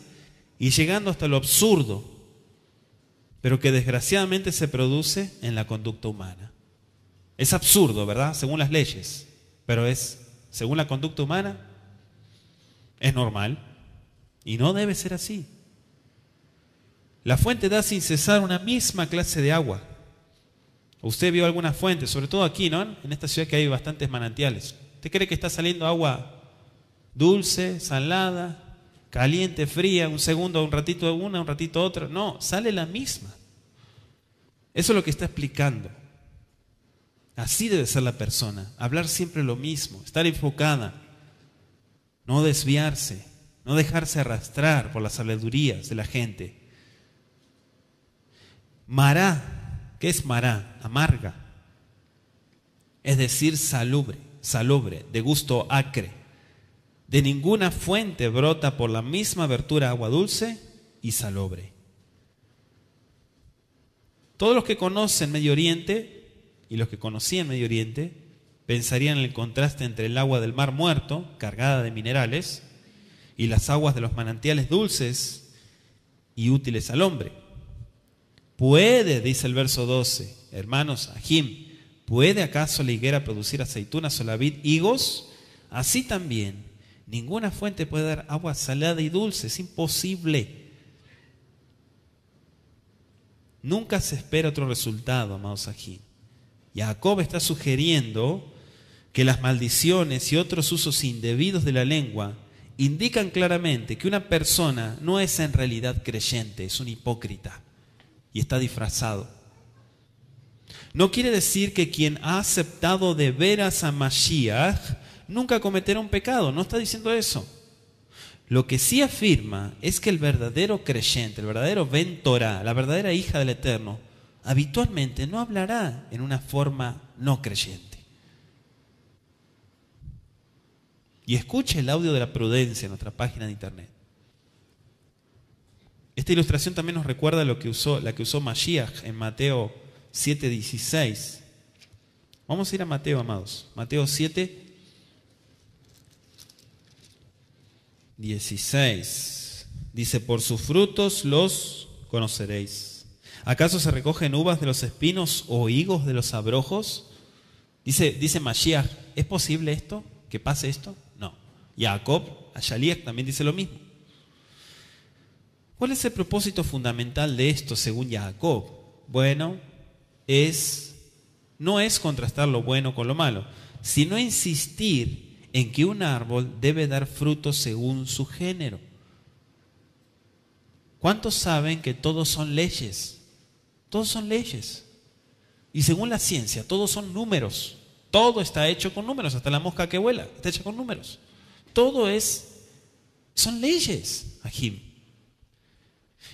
[SPEAKER 1] y llegando hasta lo absurdo, pero que desgraciadamente se produce en la conducta humana. Es absurdo, ¿verdad? Según las leyes, pero es, según la conducta humana, es normal y no debe ser así. La fuente da sin cesar una misma clase de agua. Usted vio alguna fuente, sobre todo aquí, ¿no? En esta ciudad que hay bastantes manantiales. ¿Usted cree que está saliendo agua dulce, salada, caliente, fría, un segundo, un ratito una, un ratito otra. No, sale la misma. Eso es lo que está explicando. Así debe ser la persona, hablar siempre lo mismo, estar enfocada, no desviarse, no dejarse arrastrar por las sabidurías de la gente. Mará, ¿qué es mará? Amarga. Es decir, salubre, salubre, de gusto acre. De ninguna fuente brota por la misma abertura agua dulce y salobre. Todos los que conocen Medio Oriente y los que conocían Medio Oriente pensarían en el contraste entre el agua del mar muerto, cargada de minerales, y las aguas de los manantiales dulces y útiles al hombre. Puede, dice el verso 12, hermanos, Ajim, ¿puede acaso la higuera producir aceitunas o la vid higos? Así también Ninguna fuente puede dar agua salada y dulce, es imposible. Nunca se espera otro resultado, amados aquí. Jacob está sugiriendo que las maldiciones y otros usos indebidos de la lengua indican claramente que una persona no es en realidad creyente, es un hipócrita y está disfrazado. No quiere decir que quien ha aceptado de veras a Mashiach nunca cometerá un pecado. No está diciendo eso. Lo que sí afirma es que el verdadero creyente, el verdadero ventorá, la verdadera hija del Eterno, habitualmente no hablará en una forma no creyente. Y escuche el audio de la prudencia en nuestra página de internet. Esta ilustración también nos recuerda lo que usó, la que usó Mashiach en Mateo 7:16. Vamos a ir a Mateo, amados. Mateo 7, 16. Dice, por sus frutos los conoceréis. ¿Acaso se recogen uvas de los espinos o higos de los abrojos? Dice, dice Mashiach, ¿es posible esto? ¿Que pase esto? No. Jacob, Ashaliach también dice lo mismo. ¿Cuál es el propósito fundamental de esto según Jacob? Bueno, es no es contrastar lo bueno con lo malo, sino insistir en que un árbol debe dar fruto según su género. ¿Cuántos saben que todos son leyes? Todos son leyes. Y según la ciencia, todos son números. Todo está hecho con números, hasta la mosca que vuela está hecha con números. Todo es, son leyes, Ajim.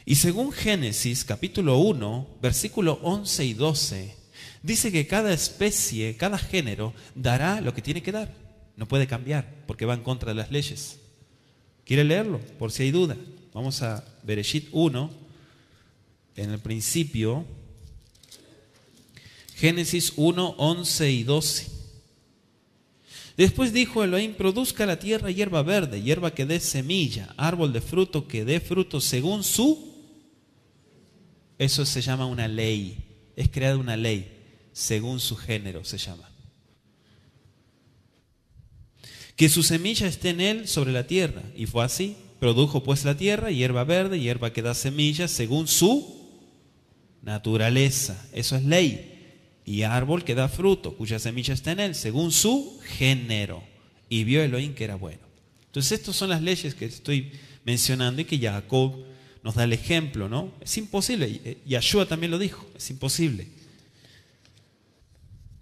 [SPEAKER 1] Y según Génesis capítulo 1, versículo 11 y 12, dice que cada especie, cada género dará lo que tiene que dar. No puede cambiar porque va en contra de las leyes. ¿Quiere leerlo? Por si hay duda. Vamos a Bereshit 1, en el principio, Génesis 1, 11 y 12. Después dijo Elohim, produzca la tierra hierba verde, hierba que dé semilla, árbol de fruto que dé fruto según su... Eso se llama una ley, es creada una ley, según su género se llama. Que su semilla esté en él sobre la tierra. Y fue así. Produjo pues la tierra hierba verde, hierba que da semilla, según su naturaleza. Eso es ley y árbol que da fruto, cuya semilla está en él, según su género. Y vio Elohim que era bueno. Entonces, estas son las leyes que estoy mencionando y que Jacob nos da el ejemplo, ¿no? Es imposible. Yahshua también lo dijo, es imposible.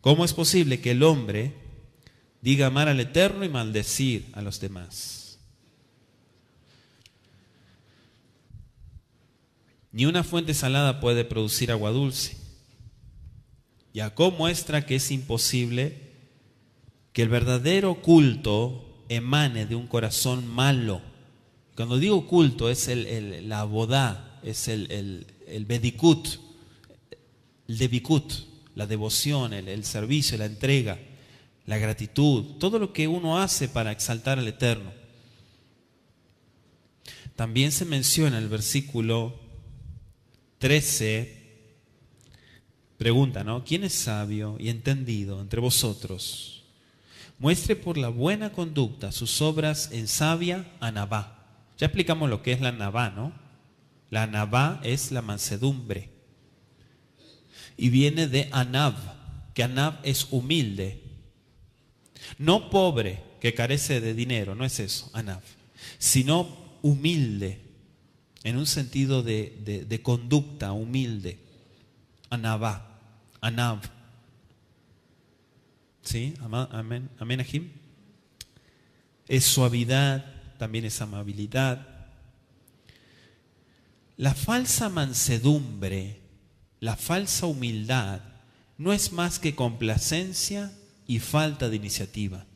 [SPEAKER 1] ¿Cómo es posible que el hombre diga amar al Eterno y maldecir a los demás? Ni una fuente salada puede producir agua dulce Jacob muestra que es imposible que el verdadero culto emane de un corazón malo. Cuando digo culto es el, la bodá, es el, el, el bedikut, el la devoción, el, el servicio, la entrega, la gratitud, todo lo que uno hace para exaltar al Eterno. También se menciona en el versículo 13 Pregunta, ¿no? ¿Quién es sabio y entendido entre vosotros? Muestre por la buena conducta sus obras en sabia anabá. Ya explicamos lo que es la anabá, ¿no? La anabá es la mansedumbre. Y viene de anab, que anab es humilde. No pobre, que carece de dinero, no es eso, anab. Sino humilde, en un sentido de, de, de conducta humilde. Anabá. Anab. ¿Sí? Amén, amén, Ajim. Es suavidad, también es amabilidad. La falsa mansedumbre, la falsa humildad, no es más que complacencia y falta de iniciativa.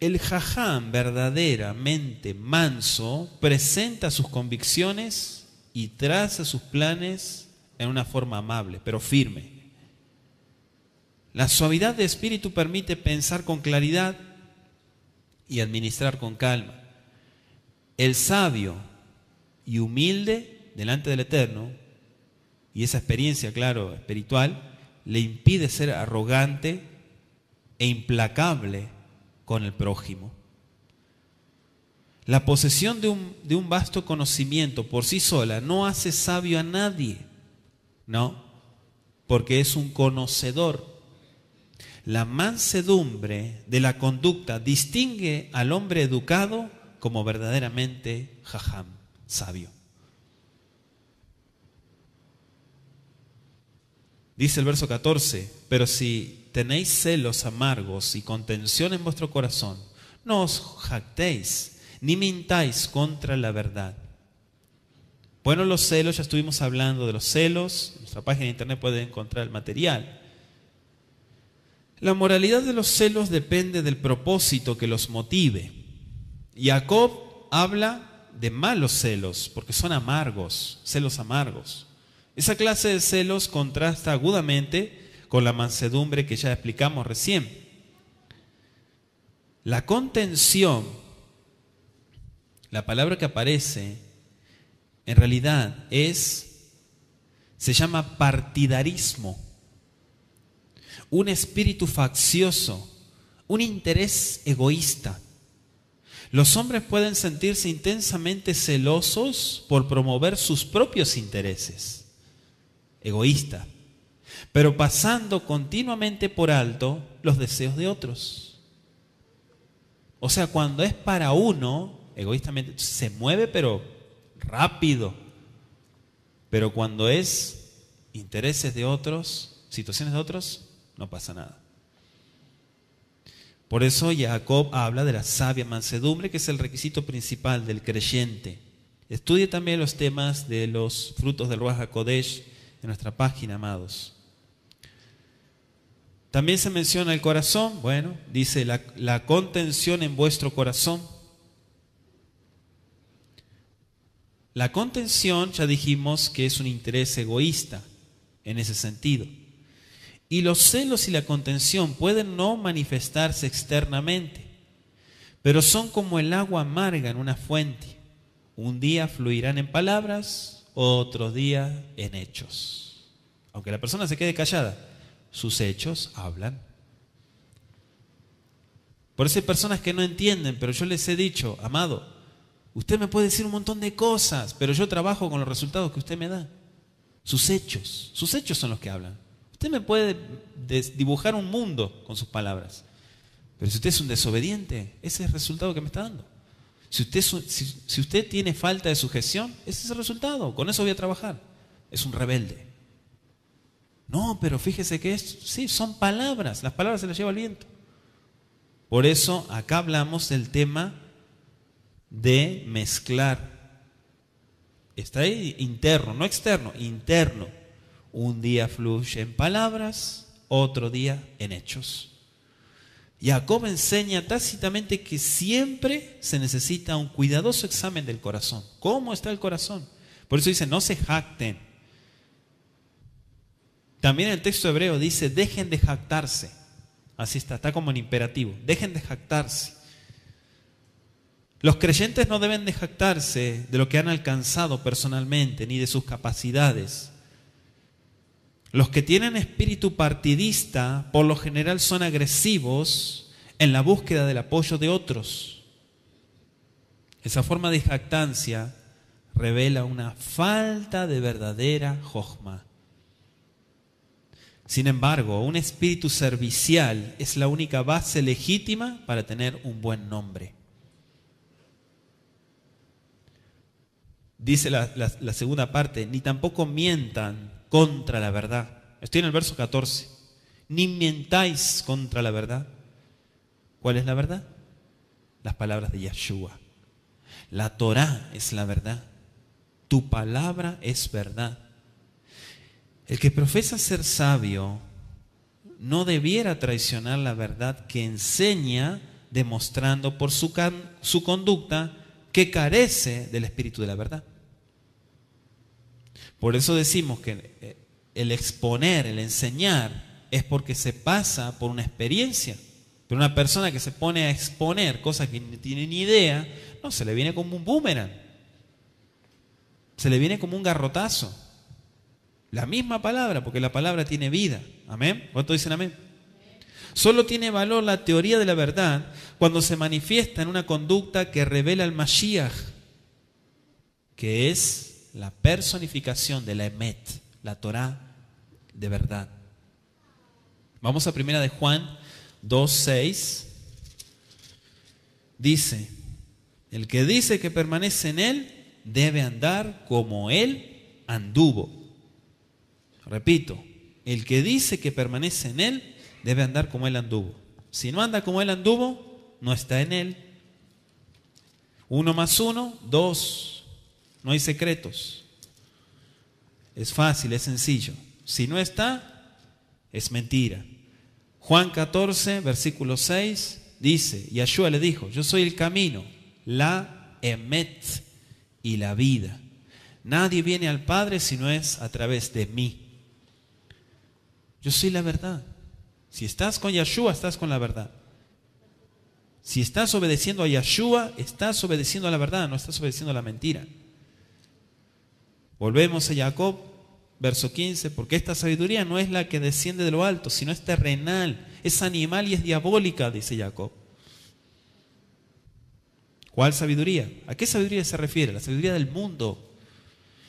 [SPEAKER 1] El jajam verdaderamente manso presenta sus convicciones y traza sus planes en una forma amable, pero firme. La suavidad de espíritu permite pensar con claridad y administrar con calma. El sabio y humilde delante del Eterno, y esa experiencia, claro, espiritual, le impide ser arrogante e implacable con el prójimo. La posesión de un, de un vasto conocimiento por sí sola no hace sabio a nadie. No, porque es un conocedor. La mansedumbre de la conducta distingue al hombre educado como verdaderamente jajam, sabio. Dice el verso 14, pero si tenéis celos amargos y contención en vuestro corazón, no os jactéis ni mintáis contra la verdad bueno, los celos, ya estuvimos hablando de los celos, en nuestra página de internet pueden encontrar el material. La moralidad de los celos depende del propósito que los motive. Jacob habla de malos celos, porque son amargos, celos amargos. Esa clase de celos contrasta agudamente con la mansedumbre que ya explicamos recién. La contención, la palabra que aparece, en realidad es, se llama partidarismo un espíritu faccioso, un interés egoísta. Los hombres pueden sentirse intensamente celosos por promover sus propios intereses, egoísta, pero pasando continuamente por alto los deseos de otros. O sea, cuando es para uno, egoístamente, se mueve pero rápido, pero cuando es intereses de otros, situaciones de otros, no pasa nada. Por eso Jacob habla de la sabia mansedumbre, que es el requisito principal del creyente. Estudie también los temas de los frutos del Ruach HaKodesh en nuestra página, amados. También se menciona el corazón, bueno, dice la, la contención en vuestro corazón. La contención ya dijimos que es un interés egoísta en ese sentido. Y los celos y la contención pueden no manifestarse externamente, pero son como el agua amarga en una fuente. Un día fluirán en palabras, otro día en hechos. Aunque la persona se quede callada, sus hechos hablan. Por eso hay personas que no entienden, pero yo les he dicho, amado, usted me puede decir un montón de cosas, pero yo trabajo con los resultados que usted me da. Sus hechos, sus hechos son los que hablan. Usted me puede dibujar un mundo con sus palabras, pero si usted es un desobediente, ese es el resultado que me está dando. Si usted, tiene falta de sujeción, ese es el resultado, con eso voy a trabajar. Es un rebelde. No, pero fíjese que sí, son palabras, las palabras se las lleva el viento. Por eso acá hablamos del tema de mezclar. Está ahí interno, no externo, interno. Un día fluye en palabras, otro día en hechos. Jacob enseña tácitamente que siempre se necesita un cuidadoso examen del corazón. ¿Cómo está el corazón? Por eso dice, no se jacten. También el texto hebreo dice, dejen de jactarse. Así está, está como en imperativo. Dejen de jactarse. Los creyentes no deben de jactarse de lo que han alcanzado personalmente, ni de sus capacidades, los que tienen espíritu partidista por lo general son agresivos en la búsqueda del apoyo de otros. Esa forma de jactancia revela una falta de verdadera jojma. Sin embargo, un espíritu servicial es la única base legítima para tener un buen nombre. Dice la, la segunda parte, ni tampoco mientan contra la verdad. Estoy en el verso 14. Ni mientáis contra la verdad. ¿Cuál es la verdad? Las palabras de Yeshua. La Torah es la verdad. Tu palabra es verdad. El que profesa ser sabio no debiera traicionar la verdad que enseña, demostrando por su, su conducta que carece del espíritu de la verdad. Por eso decimos que eh, el exponer, el enseñar, es porque se pasa por una experiencia. Pero una persona que se pone a exponer cosas que no tiene ni idea, no, se le viene como un boomerang. Se le viene como un garrotazo. La misma palabra, porque la palabra tiene vida. Amén. ¿Cuánto dicen amén? Solo tiene valor la teoría de la verdad cuando se manifiesta en una conducta que revela el Mashiach, que es la personificación de la Emet, la Torah de verdad. Vamos a primera de Juan 2.6. Dice, el que dice que permanece en él debe andar como él anduvo. Repito, el que dice que permanece en él debe andar como él anduvo. Si no anda como él anduvo, no está en él. Uno más uno, dos. No hay secretos. Es fácil, es sencillo. Si no está, es mentira. Juan 14, versículo 6, dice, Yahshua le dijo, yo soy el camino, la emet y la vida. Nadie viene al Padre si no es a través de mí. Yo soy la verdad. Si estás con Yahshua, estás con la verdad. Si estás obedeciendo a Yahshua, estás obedeciendo a la verdad, no estás obedeciendo a la mentira. Volvemos a Jacob, verso 15, porque esta sabiduría no es la que desciende de lo alto, sino es terrenal, es animal y es diabólica, dice Jacob. ¿Cuál sabiduría? ¿A qué sabiduría se refiere? La sabiduría del mundo.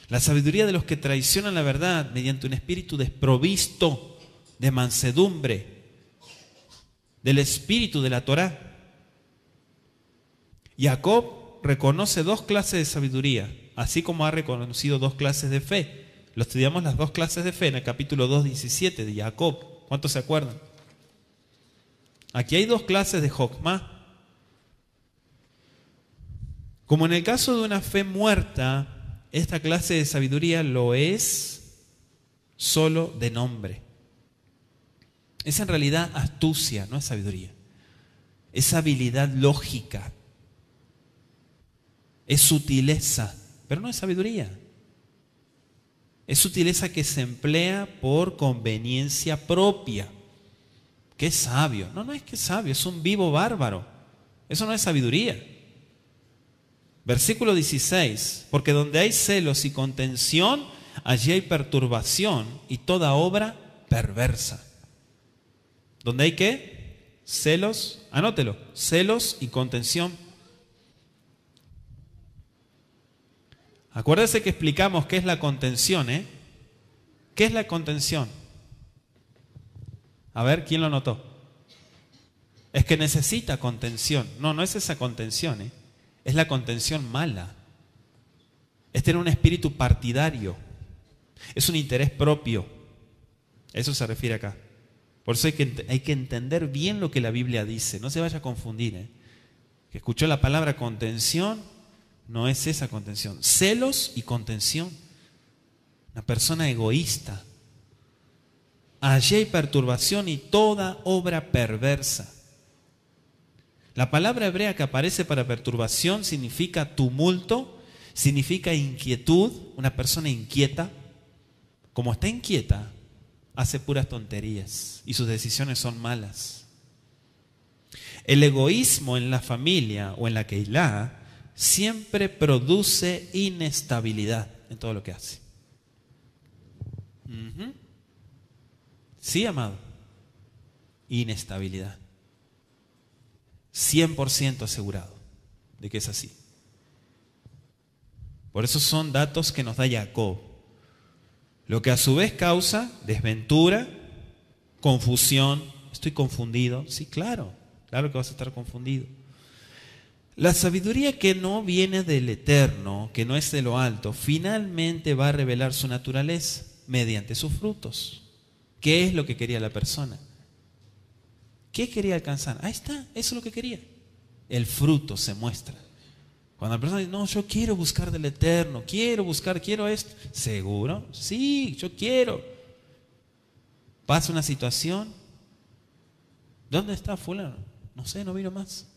[SPEAKER 1] La sabiduría de los que traicionan la verdad mediante un espíritu desprovisto de mansedumbre, del espíritu de la Torá. Jacob reconoce dos clases de sabiduría, así como ha reconocido dos clases de fe. Lo estudiamos las dos clases de fe en el capítulo 2.17 de Jacob. ¿Cuántos se acuerdan? Aquí hay dos clases de Jokma. Como en el caso de una fe muerta, esta clase de sabiduría lo es solo de nombre. Es en realidad astucia, no es sabiduría. Es habilidad lógica. Es sutileza, pero no es sabiduría. Es sutileza que se emplea por conveniencia propia. Qué sabio. No, no es que sabio, es un vivo bárbaro. Eso no es sabiduría. Versículo 16, porque donde hay celos y contención, allí hay perturbación y toda obra perversa. ¿Donde hay qué? Celos, anótelo, celos y contención. Acuérdese que explicamos qué es la contención, ¿eh? ¿Qué es la contención? A ver, ¿quién lo notó? Es que necesita contención. No, no es esa contención, ¿eh? es la contención mala. Es tener un espíritu partidario. Es un interés propio. Eso se refiere acá. Por eso hay que, hay que entender bien lo que la Biblia dice. No se vaya a confundir. ¿eh? Que escuchó la palabra contención, no es esa contención. Celos y contención. Una persona egoísta. Allí hay perturbación y toda obra perversa. La palabra hebrea que aparece para perturbación significa tumulto, significa inquietud, una persona inquieta. Como está inquieta, hace puras tonterías y sus decisiones son malas. El egoísmo en la familia o en la Keilah siempre produce inestabilidad en todo lo que hace. Sí, amado. Inestabilidad. 100% asegurado de que es así. Por eso son datos que nos da Jacob. Lo que a su vez causa desventura, confusión. Estoy confundido. Sí, claro, claro que vas a estar confundido. La sabiduría que no viene del eterno, que no es de lo alto, finalmente va a revelar su naturaleza mediante sus frutos. ¿Qué es lo que quería la persona? ¿Qué quería alcanzar? Ahí está, eso es lo que quería. El fruto se muestra. Cuando la persona dice, no, yo quiero buscar del eterno, quiero buscar, quiero esto. ¿Seguro? Sí, yo quiero. Pasa una situación. ¿Dónde está fulano? No sé, no vino más.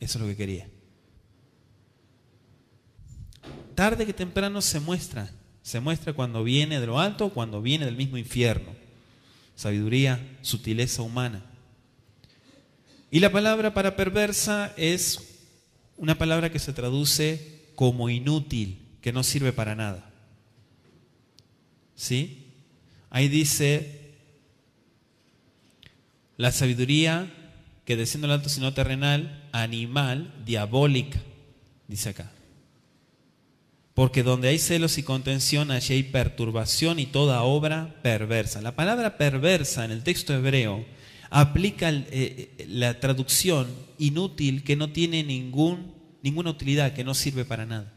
[SPEAKER 1] Eso es lo que quería. Tarde que temprano se muestra. Se muestra cuando viene de lo alto o cuando viene del mismo infierno sabiduría, sutileza humana. Y la palabra para perversa es una palabra que se traduce como inútil, que no sirve para nada. ¿Sí? Ahí dice la sabiduría que desciende al alto sino terrenal, animal, diabólica, dice acá. Porque donde hay celos y contención, allí hay perturbación y toda obra perversa. La palabra perversa en el texto hebreo aplica eh, eh, la traducción inútil que no tiene ningún, ninguna utilidad, que no sirve para nada.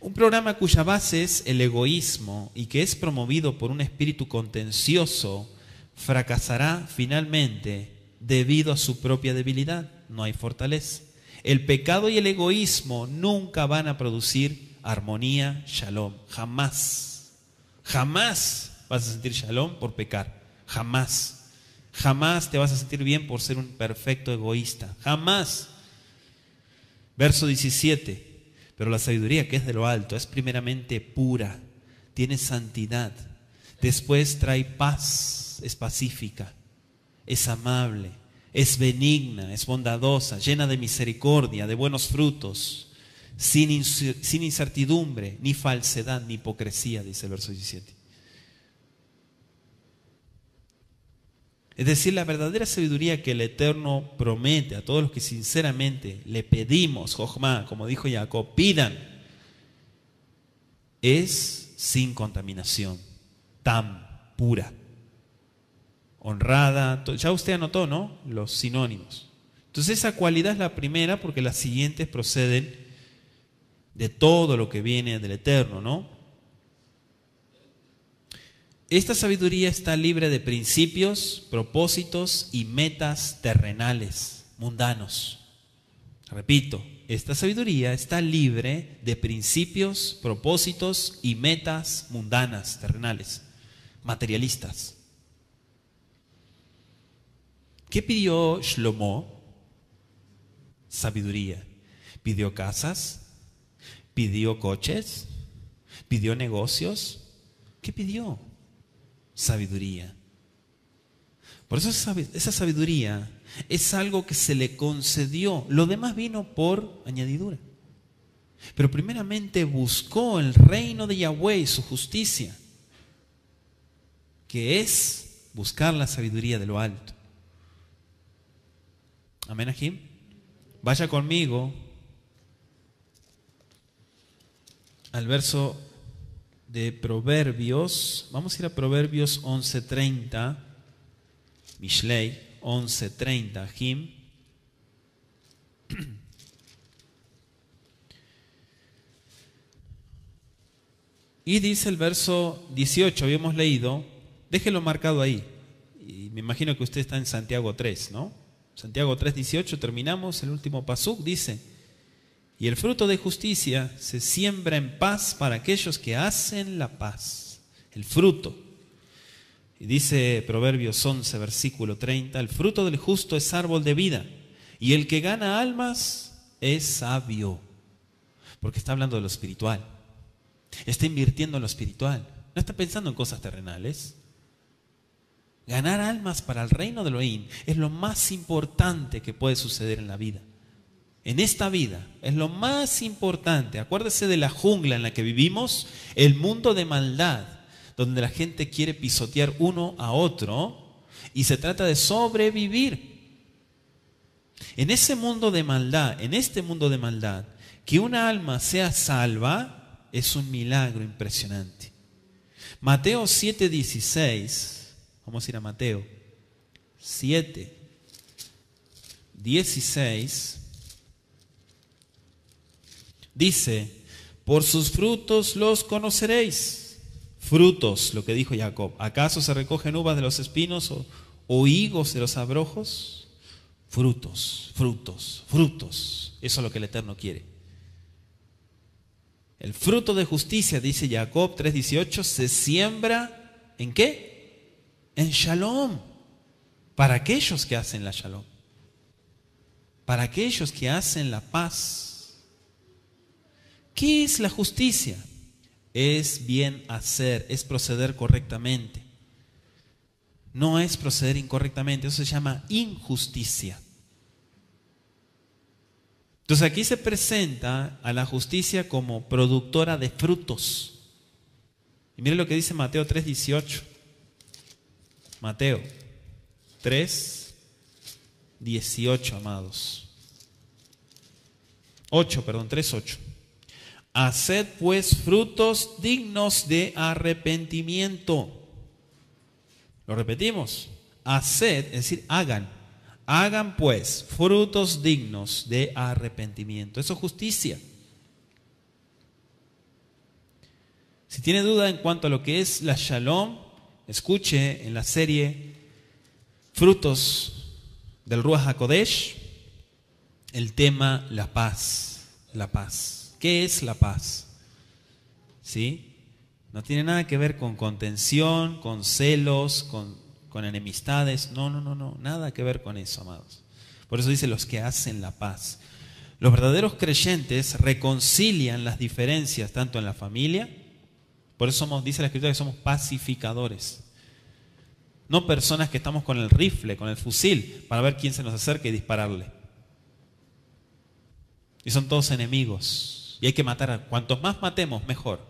[SPEAKER 1] Un programa cuya base es el egoísmo y que es promovido por un espíritu contencioso fracasará finalmente debido a su propia debilidad. No hay fortaleza. El pecado y el egoísmo nunca van a producir armonía, shalom. Jamás. Jamás. vas a sentir shalom por pecar. Jamás. Jamás te vas a sentir bien por ser un perfecto egoísta. Jamás. Verso 17. Pero la sabiduría que es de lo alto es primeramente pura, tiene santidad. Después trae paz, es pacífica, es amable, es benigna, es bondadosa, llena de misericordia, de buenos frutos, sin, incertidumbre, ni falsedad, ni hipocresía, dice el verso 17. Es decir, la verdadera sabiduría que el Eterno promete a todos los que sinceramente le pedimos, Jochma, como dijo Jacob, pidan, es sin contaminación, tan pura, honrada. Ya usted anotó, ¿no? Los sinónimos. Entonces esa cualidad es la primera porque las siguientes proceden de todo lo que viene del Eterno, ¿no? Esta sabiduría está libre de principios, propósitos y metas terrenales, mundanos. Repito, esta sabiduría está libre de principios, propósitos y metas mundanas, terrenales, materialistas. ¿Qué pidió Shlomo? Sabiduría. ¿Pidió casas? ¿Pidió coches? ¿Pidió negocios? ¿Qué pidió? sabiduría. Por eso esa sabiduría es algo que se le concedió. Lo demás vino por añadidura. Pero primeramente buscó el reino de Yahweh y su justicia, que es buscar la sabiduría de lo alto. Amén, Ajim. Vaya conmigo al verso de Proverbios. Vamos a ir a Proverbios 11.30. Mishlei 11.30. Jim. Y dice el verso 18, habíamos leído, déjelo marcado ahí. Y me imagino que usted está en Santiago 3, ¿no? Santiago 3, 18, terminamos, el último pasuk dice, y el fruto de justicia se siembra en paz para aquellos que hacen la paz. El fruto. Y dice Proverbios 11, versículo 30, el fruto del justo es árbol de vida, y el que gana almas es sabio. Porque está hablando de lo espiritual. Está invirtiendo en lo espiritual. No está pensando en cosas terrenales. Ganar almas para el reino de Elohim es lo más importante que puede suceder en la vida en esta vida es lo más importante. Acuérdese de la jungla en la que vivimos, el mundo de maldad, donde la gente quiere pisotear uno a otro y se trata de sobrevivir. En ese mundo de maldad, en este mundo de maldad, que una alma sea salva es un milagro impresionante. Mateo 7:16, vamos a ir a Mateo 7, 16 dice, por sus frutos los conoceréis. Frutos, lo que dijo Jacob. ¿Acaso se recogen uvas de los espinos o, higos de los abrojos? Frutos, frutos, frutos. Eso es lo que el Eterno quiere. El fruto de justicia, dice Jacob 3:18, se siembra en qué? En shalom. Para aquellos que hacen la shalom. Para aquellos que hacen la paz ¿Qué es la justicia? Es bien hacer, es proceder correctamente. No es proceder incorrectamente, eso se llama injusticia. Entonces aquí se presenta a la justicia como productora de frutos. Y mire lo que dice Mateo 3:18. Mateo 3, 18, amados. 8, perdón, 3, 8. Haced pues frutos dignos de arrepentimiento. Lo repetimos. Haced, es decir, hagan. Hagan pues frutos dignos de arrepentimiento. Eso es justicia. Si tiene duda en cuanto a lo que es la shalom, escuche en la serie Frutos del Ruach HaKodesh el tema la paz, la paz. ¿Qué es la paz? ¿Sí? No tiene nada que ver con contención, con celos, con, con enemistades. No, no, no, no. Nada que ver con eso, amados. Por eso dice los que hacen la paz. Los verdaderos creyentes reconcilian las diferencias tanto en la familia, por eso somos, dice la escritura que somos pacificadores. No personas que estamos con el rifle, con el fusil, para ver quién se nos acerca y dispararle. Y son todos enemigos. Y hay que matar a cuantos más matemos, mejor.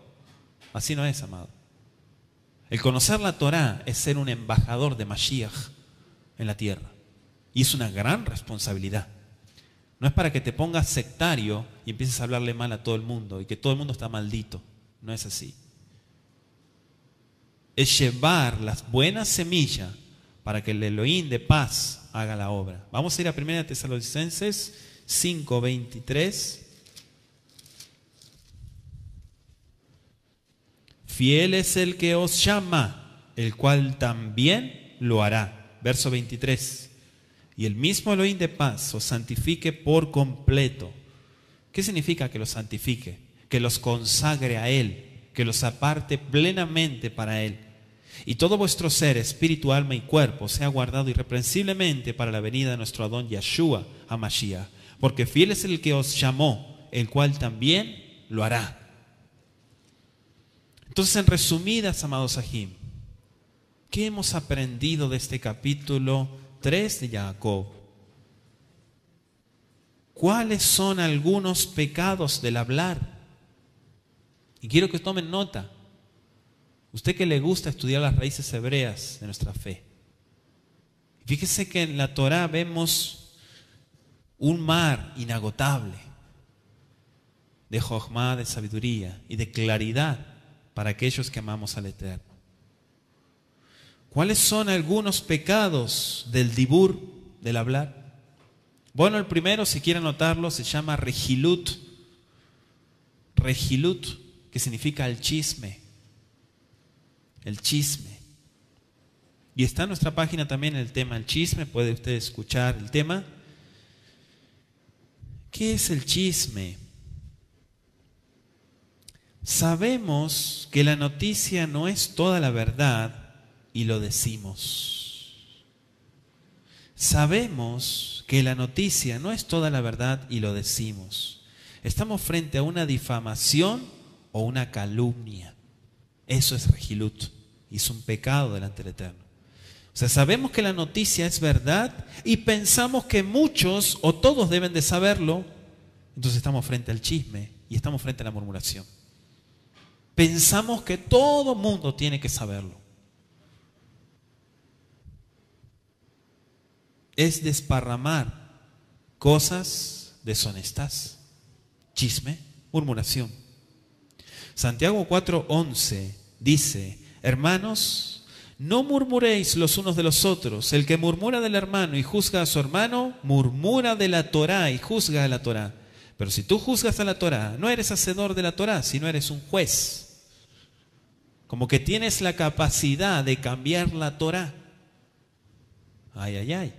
[SPEAKER 1] Así no es, amado. El conocer la Torah es ser un embajador de Mashiach en la tierra. Y es una gran responsabilidad. No es para que te pongas sectario y empieces a hablarle mal a todo el mundo y que todo el mundo está maldito. No es así. Es llevar las buenas semillas para que el Elohim de paz haga la obra. Vamos a ir a 1 Tesalonicenses 5:23. Fiel es el que os llama, el cual también lo hará. Verso 23 y el mismo Elohim de paz os santifique por completo. ¿Qué significa que los santifique? Que los consagre a Él, que los aparte plenamente para Él. Y todo vuestro ser, espíritu, alma y cuerpo, sea guardado irreprensiblemente para la venida de nuestro Adón Yeshua a Mashiach. Porque fiel es el que os llamó, el cual también lo hará. Entonces, en resumidas, amados Ajim, ¿qué hemos aprendido de este capítulo 3 de Jacob. ¿Cuáles son algunos pecados del hablar? Y quiero que tomen nota. Usted que le gusta estudiar las raíces hebreas de nuestra fe. Fíjese que en la Torah vemos un mar inagotable de jojma, de sabiduría y de claridad para aquellos que amamos al Eterno. ¿Cuáles son algunos pecados del dibur, del hablar? Bueno, el primero, si quieren notarlo, se llama regilut. Regilut, que significa el chisme. El chisme. Y está en nuestra página también el tema, el chisme, puede usted escuchar el tema. ¿Qué es el chisme? Sabemos que la noticia no es toda la verdad, y lo decimos. Sabemos que la noticia no es toda la verdad y lo decimos. Estamos frente a una difamación o una calumnia. Eso es regilut y es un pecado delante del Eterno. O sea, sabemos que la noticia es verdad y pensamos que muchos o todos deben de saberlo. Entonces estamos frente al chisme y estamos frente a la murmuración. Pensamos que todo mundo tiene que saberlo. es desparramar cosas deshonestas, chisme, murmuración. Santiago 4:11 dice, hermanos, no murmuréis los unos de los otros. El que murmura del hermano y juzga a su hermano, murmura de la Torá y juzga a la Torá. Pero si tú juzgas a la Torá, no eres hacedor de la Torá, sino eres un juez. Como que tienes la capacidad de cambiar la Torá. Ay, ay, ay.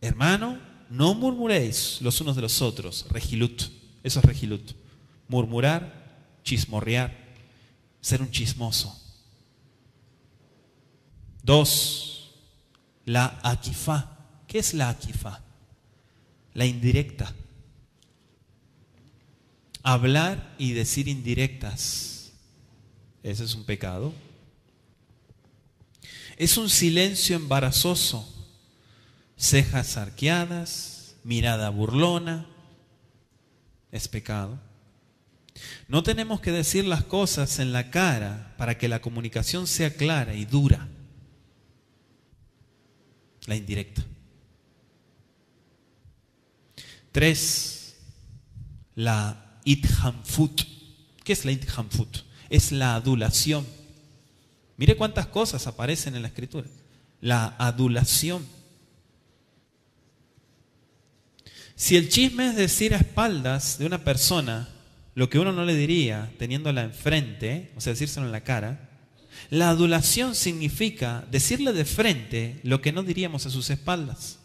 [SPEAKER 1] Hermano, no murmuréis los unos de los otros. Regilut. Eso es regilut. Murmurar, chismorrear, ser un chismoso. Dos, la aquifá. ¿Qué es la aquifá? La indirecta. Hablar y decir indirectas. Ese es un pecado. Es un silencio embarazoso cejas arqueadas, mirada burlona, es pecado. No tenemos que decir las cosas en la cara para que la comunicación sea clara y dura. La indirecta. Tres, la ithamfut. ¿Qué es la ithamfut? Es la adulación. Mire cuántas cosas aparecen en la escritura. La adulación Si el chisme es decir a espaldas de una persona lo que uno no le diría teniéndola enfrente, o sea, decírselo en la cara, la adulación significa decirle de frente lo que no diríamos a sus espaldas.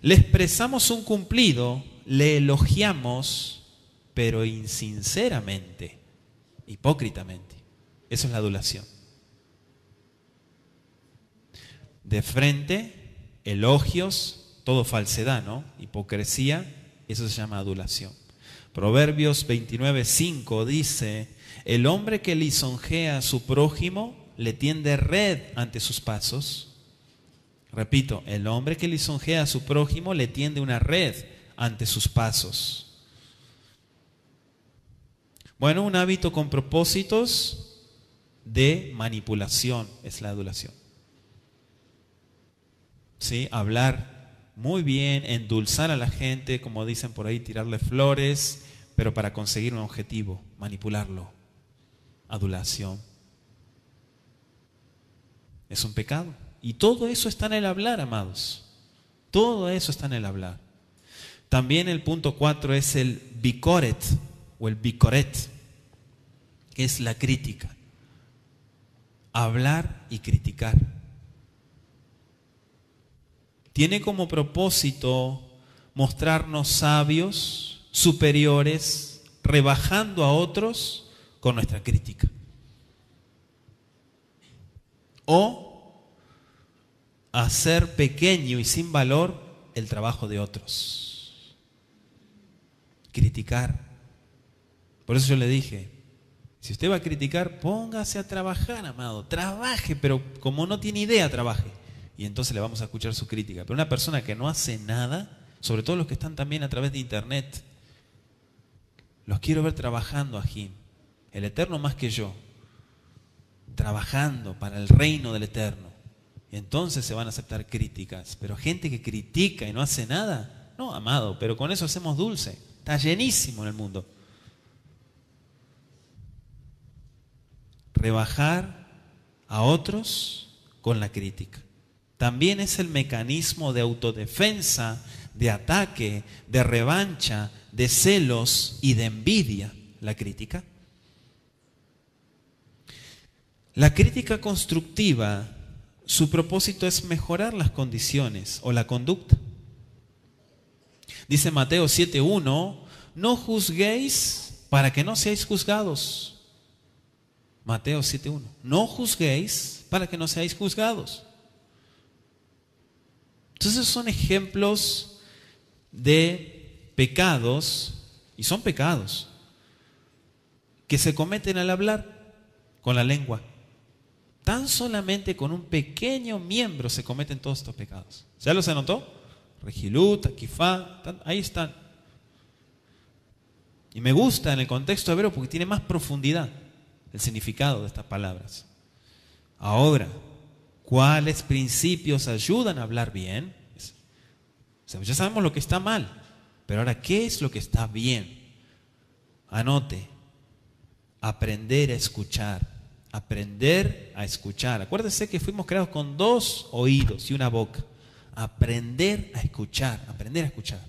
[SPEAKER 1] Le expresamos un cumplido le elogiamos, pero insinceramente, hipócritamente. Eso es la adulación. De frente, elogios, todo falsedad, ¿no? Hipocresía, eso se llama adulación. Proverbios 29:5 dice, el hombre que lisonjea a su prójimo le tiende red ante sus pasos. Repito, el hombre que lisonjea a su prójimo le tiende una red ante sus pasos. Bueno, un hábito con propósitos de manipulación es la adulación. ¿Sí? Hablar muy bien, endulzar a la gente, como dicen por ahí, tirarle flores, pero para conseguir un objetivo, manipularlo. Adulación. Es un pecado. Y todo eso está en el hablar, amados. Todo eso está en el hablar. También el punto 4 es el bicoret o el bicoret, que es la crítica. Hablar y criticar. Tiene como propósito mostrarnos sabios, superiores, rebajando a otros con nuestra crítica. O hacer pequeño y sin valor el trabajo de otros. Criticar. Por eso yo le dije, si usted va a criticar, póngase a trabajar, amado. Trabaje, pero como no tiene idea, trabaje. Y entonces le vamos a escuchar su crítica. Pero una persona que no hace nada, sobre todo los que están también a través de internet, los quiero ver trabajando a Jim, el Eterno más que yo, trabajando para el reino del Eterno. Y entonces se van a aceptar críticas. Pero gente que critica y no hace nada, no, amado, pero con eso hacemos dulce. Está llenísimo en el mundo. Rebajar a otros con la crítica. También es el mecanismo de autodefensa, de ataque, de revancha, de celos y de envidia, la crítica. La crítica constructiva su propósito es mejorar las condiciones o la conducta. Dice Mateo 7.1, no juzguéis para que no seáis juzgados. Mateo 7.1, no juzguéis para que no seáis juzgados. Entonces son ejemplos de pecados, y son pecados, que se cometen al hablar con la lengua. Tan solamente con un pequeño miembro se cometen todos estos pecados. ¿Ya los anotó? Regilut, Akifá, ahí están. Y me gusta en el contexto hebreo porque tiene más profundidad el significado de estas palabras. Ahora, ¿cuáles principios ayudan a hablar bien? ya sabemos lo que está mal, pero ahora, ¿qué es lo que está bien? Anote, aprender a escuchar Aprender a escuchar. Acuérdese que fuimos creados con dos oídos y una boca. Aprender a escuchar, aprender a escuchar.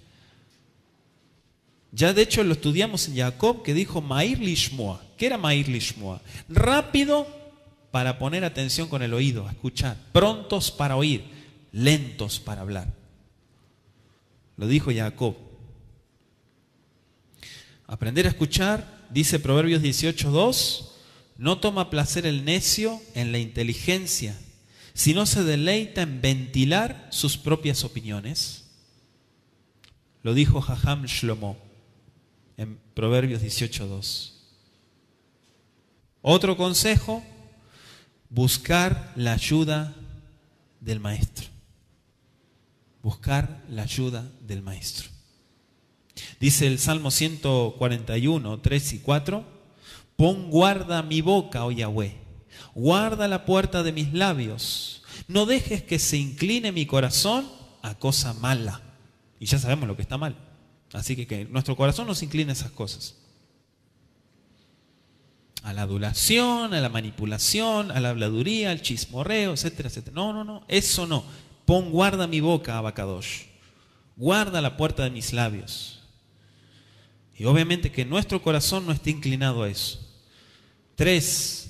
[SPEAKER 1] Ya de hecho lo estudiamos en Jacob que dijo Mair Lishmoa. ¿Qué era Mair Lishmoa? Rápido para poner atención con el oído, escuchar. Prontos para oír, lentos para hablar. Lo dijo Jacob. Aprender a escuchar, dice Proverbios 18.2 no toma placer el necio en la inteligencia, sino se deleita en ventilar sus propias opiniones. Lo dijo Jajam Shlomo en Proverbios 18.2. Otro consejo, buscar la ayuda del maestro. Buscar la ayuda del maestro. Dice el Salmo 141, 3 y 4. Pon guarda mi boca, oh Yahweh. Guarda la puerta de mis labios. No dejes que se incline mi corazón a cosa mala. Y ya sabemos lo que está mal. Así que nuestro corazón no se incline a esas cosas. A la adulación, a la manipulación, a la habladuría, al chismorreo, etcétera, etcétera. No, no, no. Eso no. Pon guarda mi boca, Abacadosh. Guarda la puerta de mis labios. Y obviamente que nuestro corazón no esté inclinado a eso. Tres,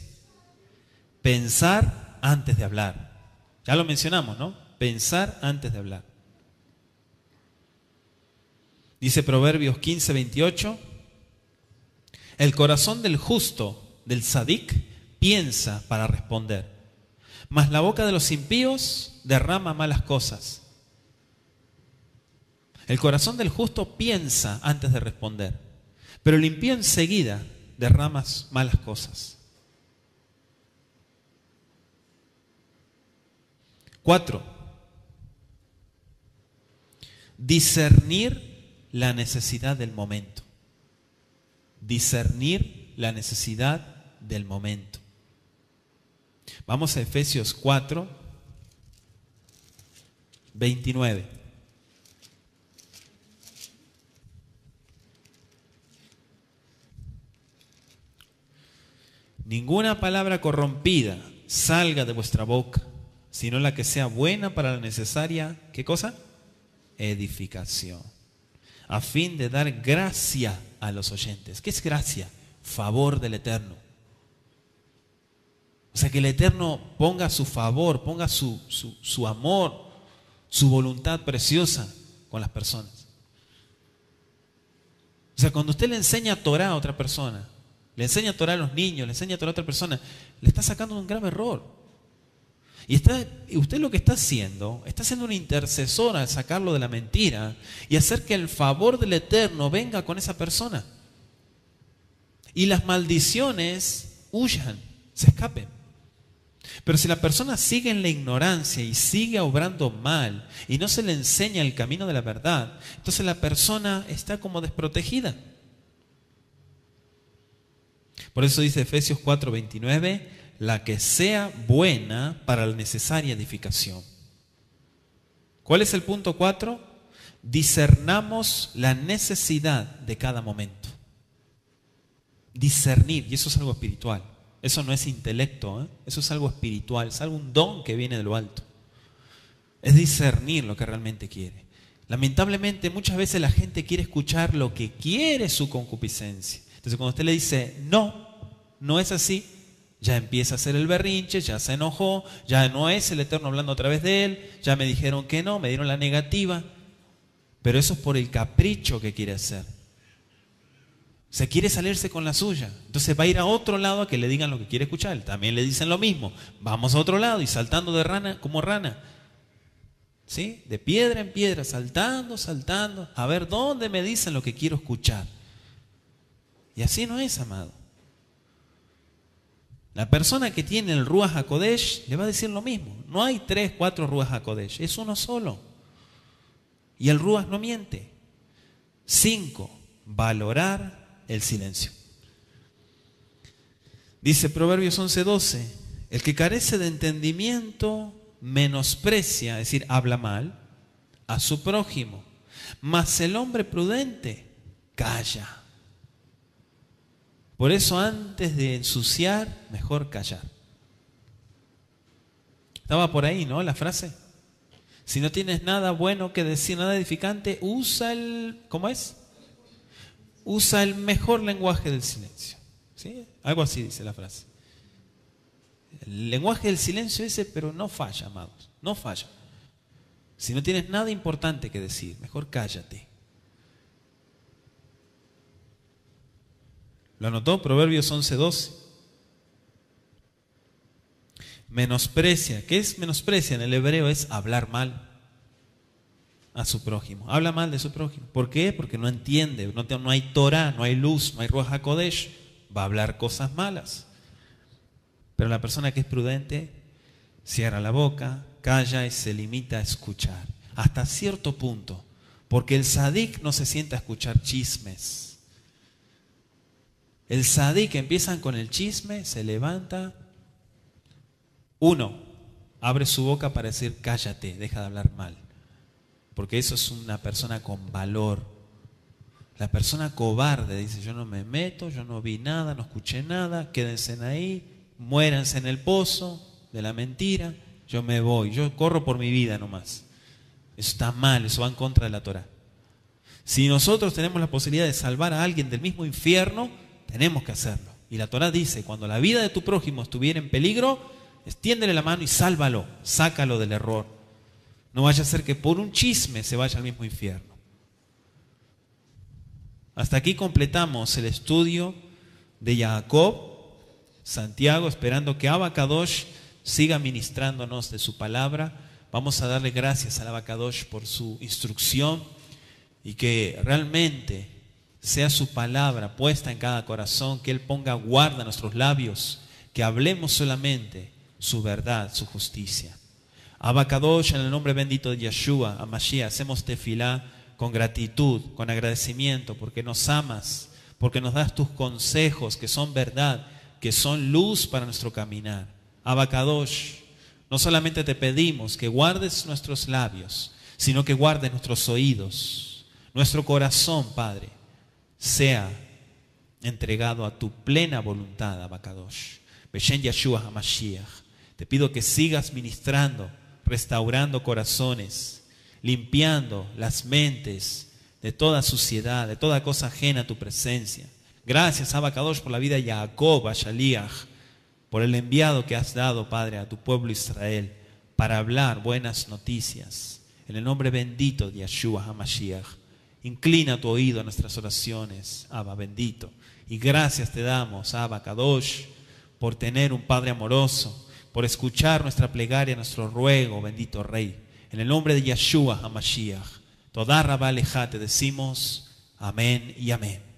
[SPEAKER 1] pensar antes de hablar. Ya lo mencionamos, ¿no? Pensar antes de hablar. Dice Proverbios 15, 28. El corazón del justo, del sadik, piensa para responder, mas la boca de los impíos derrama malas cosas. El corazón del justo piensa antes de responder, pero el impío enseguida derrama malas cosas. Cuatro, discernir la necesidad del momento. Discernir la necesidad del momento. Vamos a Efesios 4, 29. Ninguna palabra corrompida salga de vuestra boca, sino la que sea buena para la necesaria, ¿qué cosa? Edificación. A fin de dar gracia a los oyentes. ¿Qué es gracia? Favor del Eterno. O sea, que el Eterno ponga su favor, ponga su, su, amor, su voluntad preciosa con las personas. O sea, cuando usted le enseña a Torah a otra persona, le enseña a Torah a los niños, le enseña a Torah a otra persona, le está sacando un grave error. Y está, usted lo que está haciendo, está siendo una intercesora al sacarlo de la mentira y hacer que el favor del Eterno venga con esa persona. Y las maldiciones huyan, se escapen. Pero si la persona sigue en la ignorancia y sigue obrando mal y no se le enseña el camino de la verdad, entonces la persona está como desprotegida. Por eso dice Efesios 4:29, la que sea buena para la necesaria edificación. ¿Cuál es el punto 4? Discernamos la necesidad de cada momento. Discernir, y eso es algo espiritual. Eso no es intelecto, ¿eh? eso es algo espiritual, es algo un don que viene de lo alto. Es discernir lo que realmente quiere. Lamentablemente muchas veces la gente quiere escuchar lo que quiere su concupiscencia. Entonces cuando usted le dice, no, no es así, ya empieza a hacer el berrinche, ya se enojó, ya no es el Eterno hablando a través de él, ya me dijeron que no, me dieron la negativa. Pero eso es por el capricho que quiere hacer. Se quiere salirse con la suya. Entonces va a ir a otro lado a que le digan lo que quiere escuchar. También le dicen lo mismo. Vamos a otro lado y saltando de rana como rana. ¿Sí? De piedra en piedra, saltando, saltando. A ver dónde me dicen lo que quiero escuchar. Y así no es, amado. La persona que tiene el Ruach HaKodesh le va a decir lo mismo. No hay tres, cuatro Ruach HaKodesh. Es uno solo. Y el Ruach no miente. Cinco, valorar el silencio. Dice Proverbios 11:12, el que carece de entendimiento menosprecia, es decir, habla mal, a su prójimo, mas el hombre prudente calla. Por eso antes de ensuciar, mejor callar. Estaba por ahí, ¿no? La frase. Si no tienes nada bueno que decir, nada edificante, usa el, ¿cómo es? Usa el mejor lenguaje del silencio. ¿Sí? Algo así dice la frase. El lenguaje del silencio ese, pero no falla, amados, no falla. Si no tienes nada importante que decir, mejor cállate. ¿Lo anotó? Proverbios 11:12. Menosprecia. ¿Qué es menosprecia? En el hebreo es hablar mal a su prójimo. Habla mal de su prójimo. ¿Por qué? Porque no entiende, no, no hay Torah, no hay luz, no hay Ruach HaKodesh. Va a hablar cosas malas. Pero la persona que es prudente cierra la boca, calla y se limita a escuchar. Hasta cierto punto. Porque el sadik no se sienta a escuchar chismes. El sadik empiezan con el chisme, se levanta. Uno, abre su boca para decir cállate, deja de hablar mal porque eso es una persona con valor. La persona cobarde dice, yo no me meto, yo no vi nada, no escuché nada, quédense ahí, muéranse en el pozo de la mentira, yo me voy, yo corro por mi vida nomás. Eso está mal, eso va en contra de la Torah. Si nosotros tenemos la posibilidad de salvar a alguien del mismo infierno, tenemos que hacerlo. Y la Torah dice, cuando la vida de tu prójimo estuviera en peligro, extiéndele la mano y sálvalo, sácalo del error. No vaya a ser que por un chisme se vaya al mismo infierno. Hasta aquí completamos el estudio de Jacob, Santiago, esperando que Abacadosh siga ministrándonos de su palabra. Vamos a darle gracias a Abacadosh por su instrucción y que realmente sea su palabra puesta en cada corazón, que Él ponga guarda en nuestros labios, que hablemos solamente su verdad, su justicia. Abacadosh, en el nombre bendito de Yeshua, a Mashiach, hacemos tefilá con gratitud, con agradecimiento, porque nos amas, porque nos das tus consejos que son verdad, que son luz para nuestro caminar. Abacadosh, no solamente te pedimos que guardes nuestros labios, sino que guardes nuestros oídos, nuestro corazón, Padre, sea entregado a tu plena voluntad, Abacadosh. Beshen Yeshua. Te pido que sigas ministrando, restaurando corazones, limpiando las mentes de toda suciedad, de toda cosa ajena a tu presencia. Gracias, Abacadosh, por la vida de Jacob, Ashaliach, por el enviado que has dado, Padre, a tu pueblo Israel, para hablar buenas noticias. En el nombre bendito de Yeshua HaMashiach. Inclina tu oído a nuestras oraciones, Abba bendito. Y gracias te damos, Abba Kadosh, por tener un Padre amoroso, por escuchar nuestra plegaria, nuestro ruego, bendito Rey. En el nombre de Yeshua HaMashiach, toda Rabba te decimos amén y amén.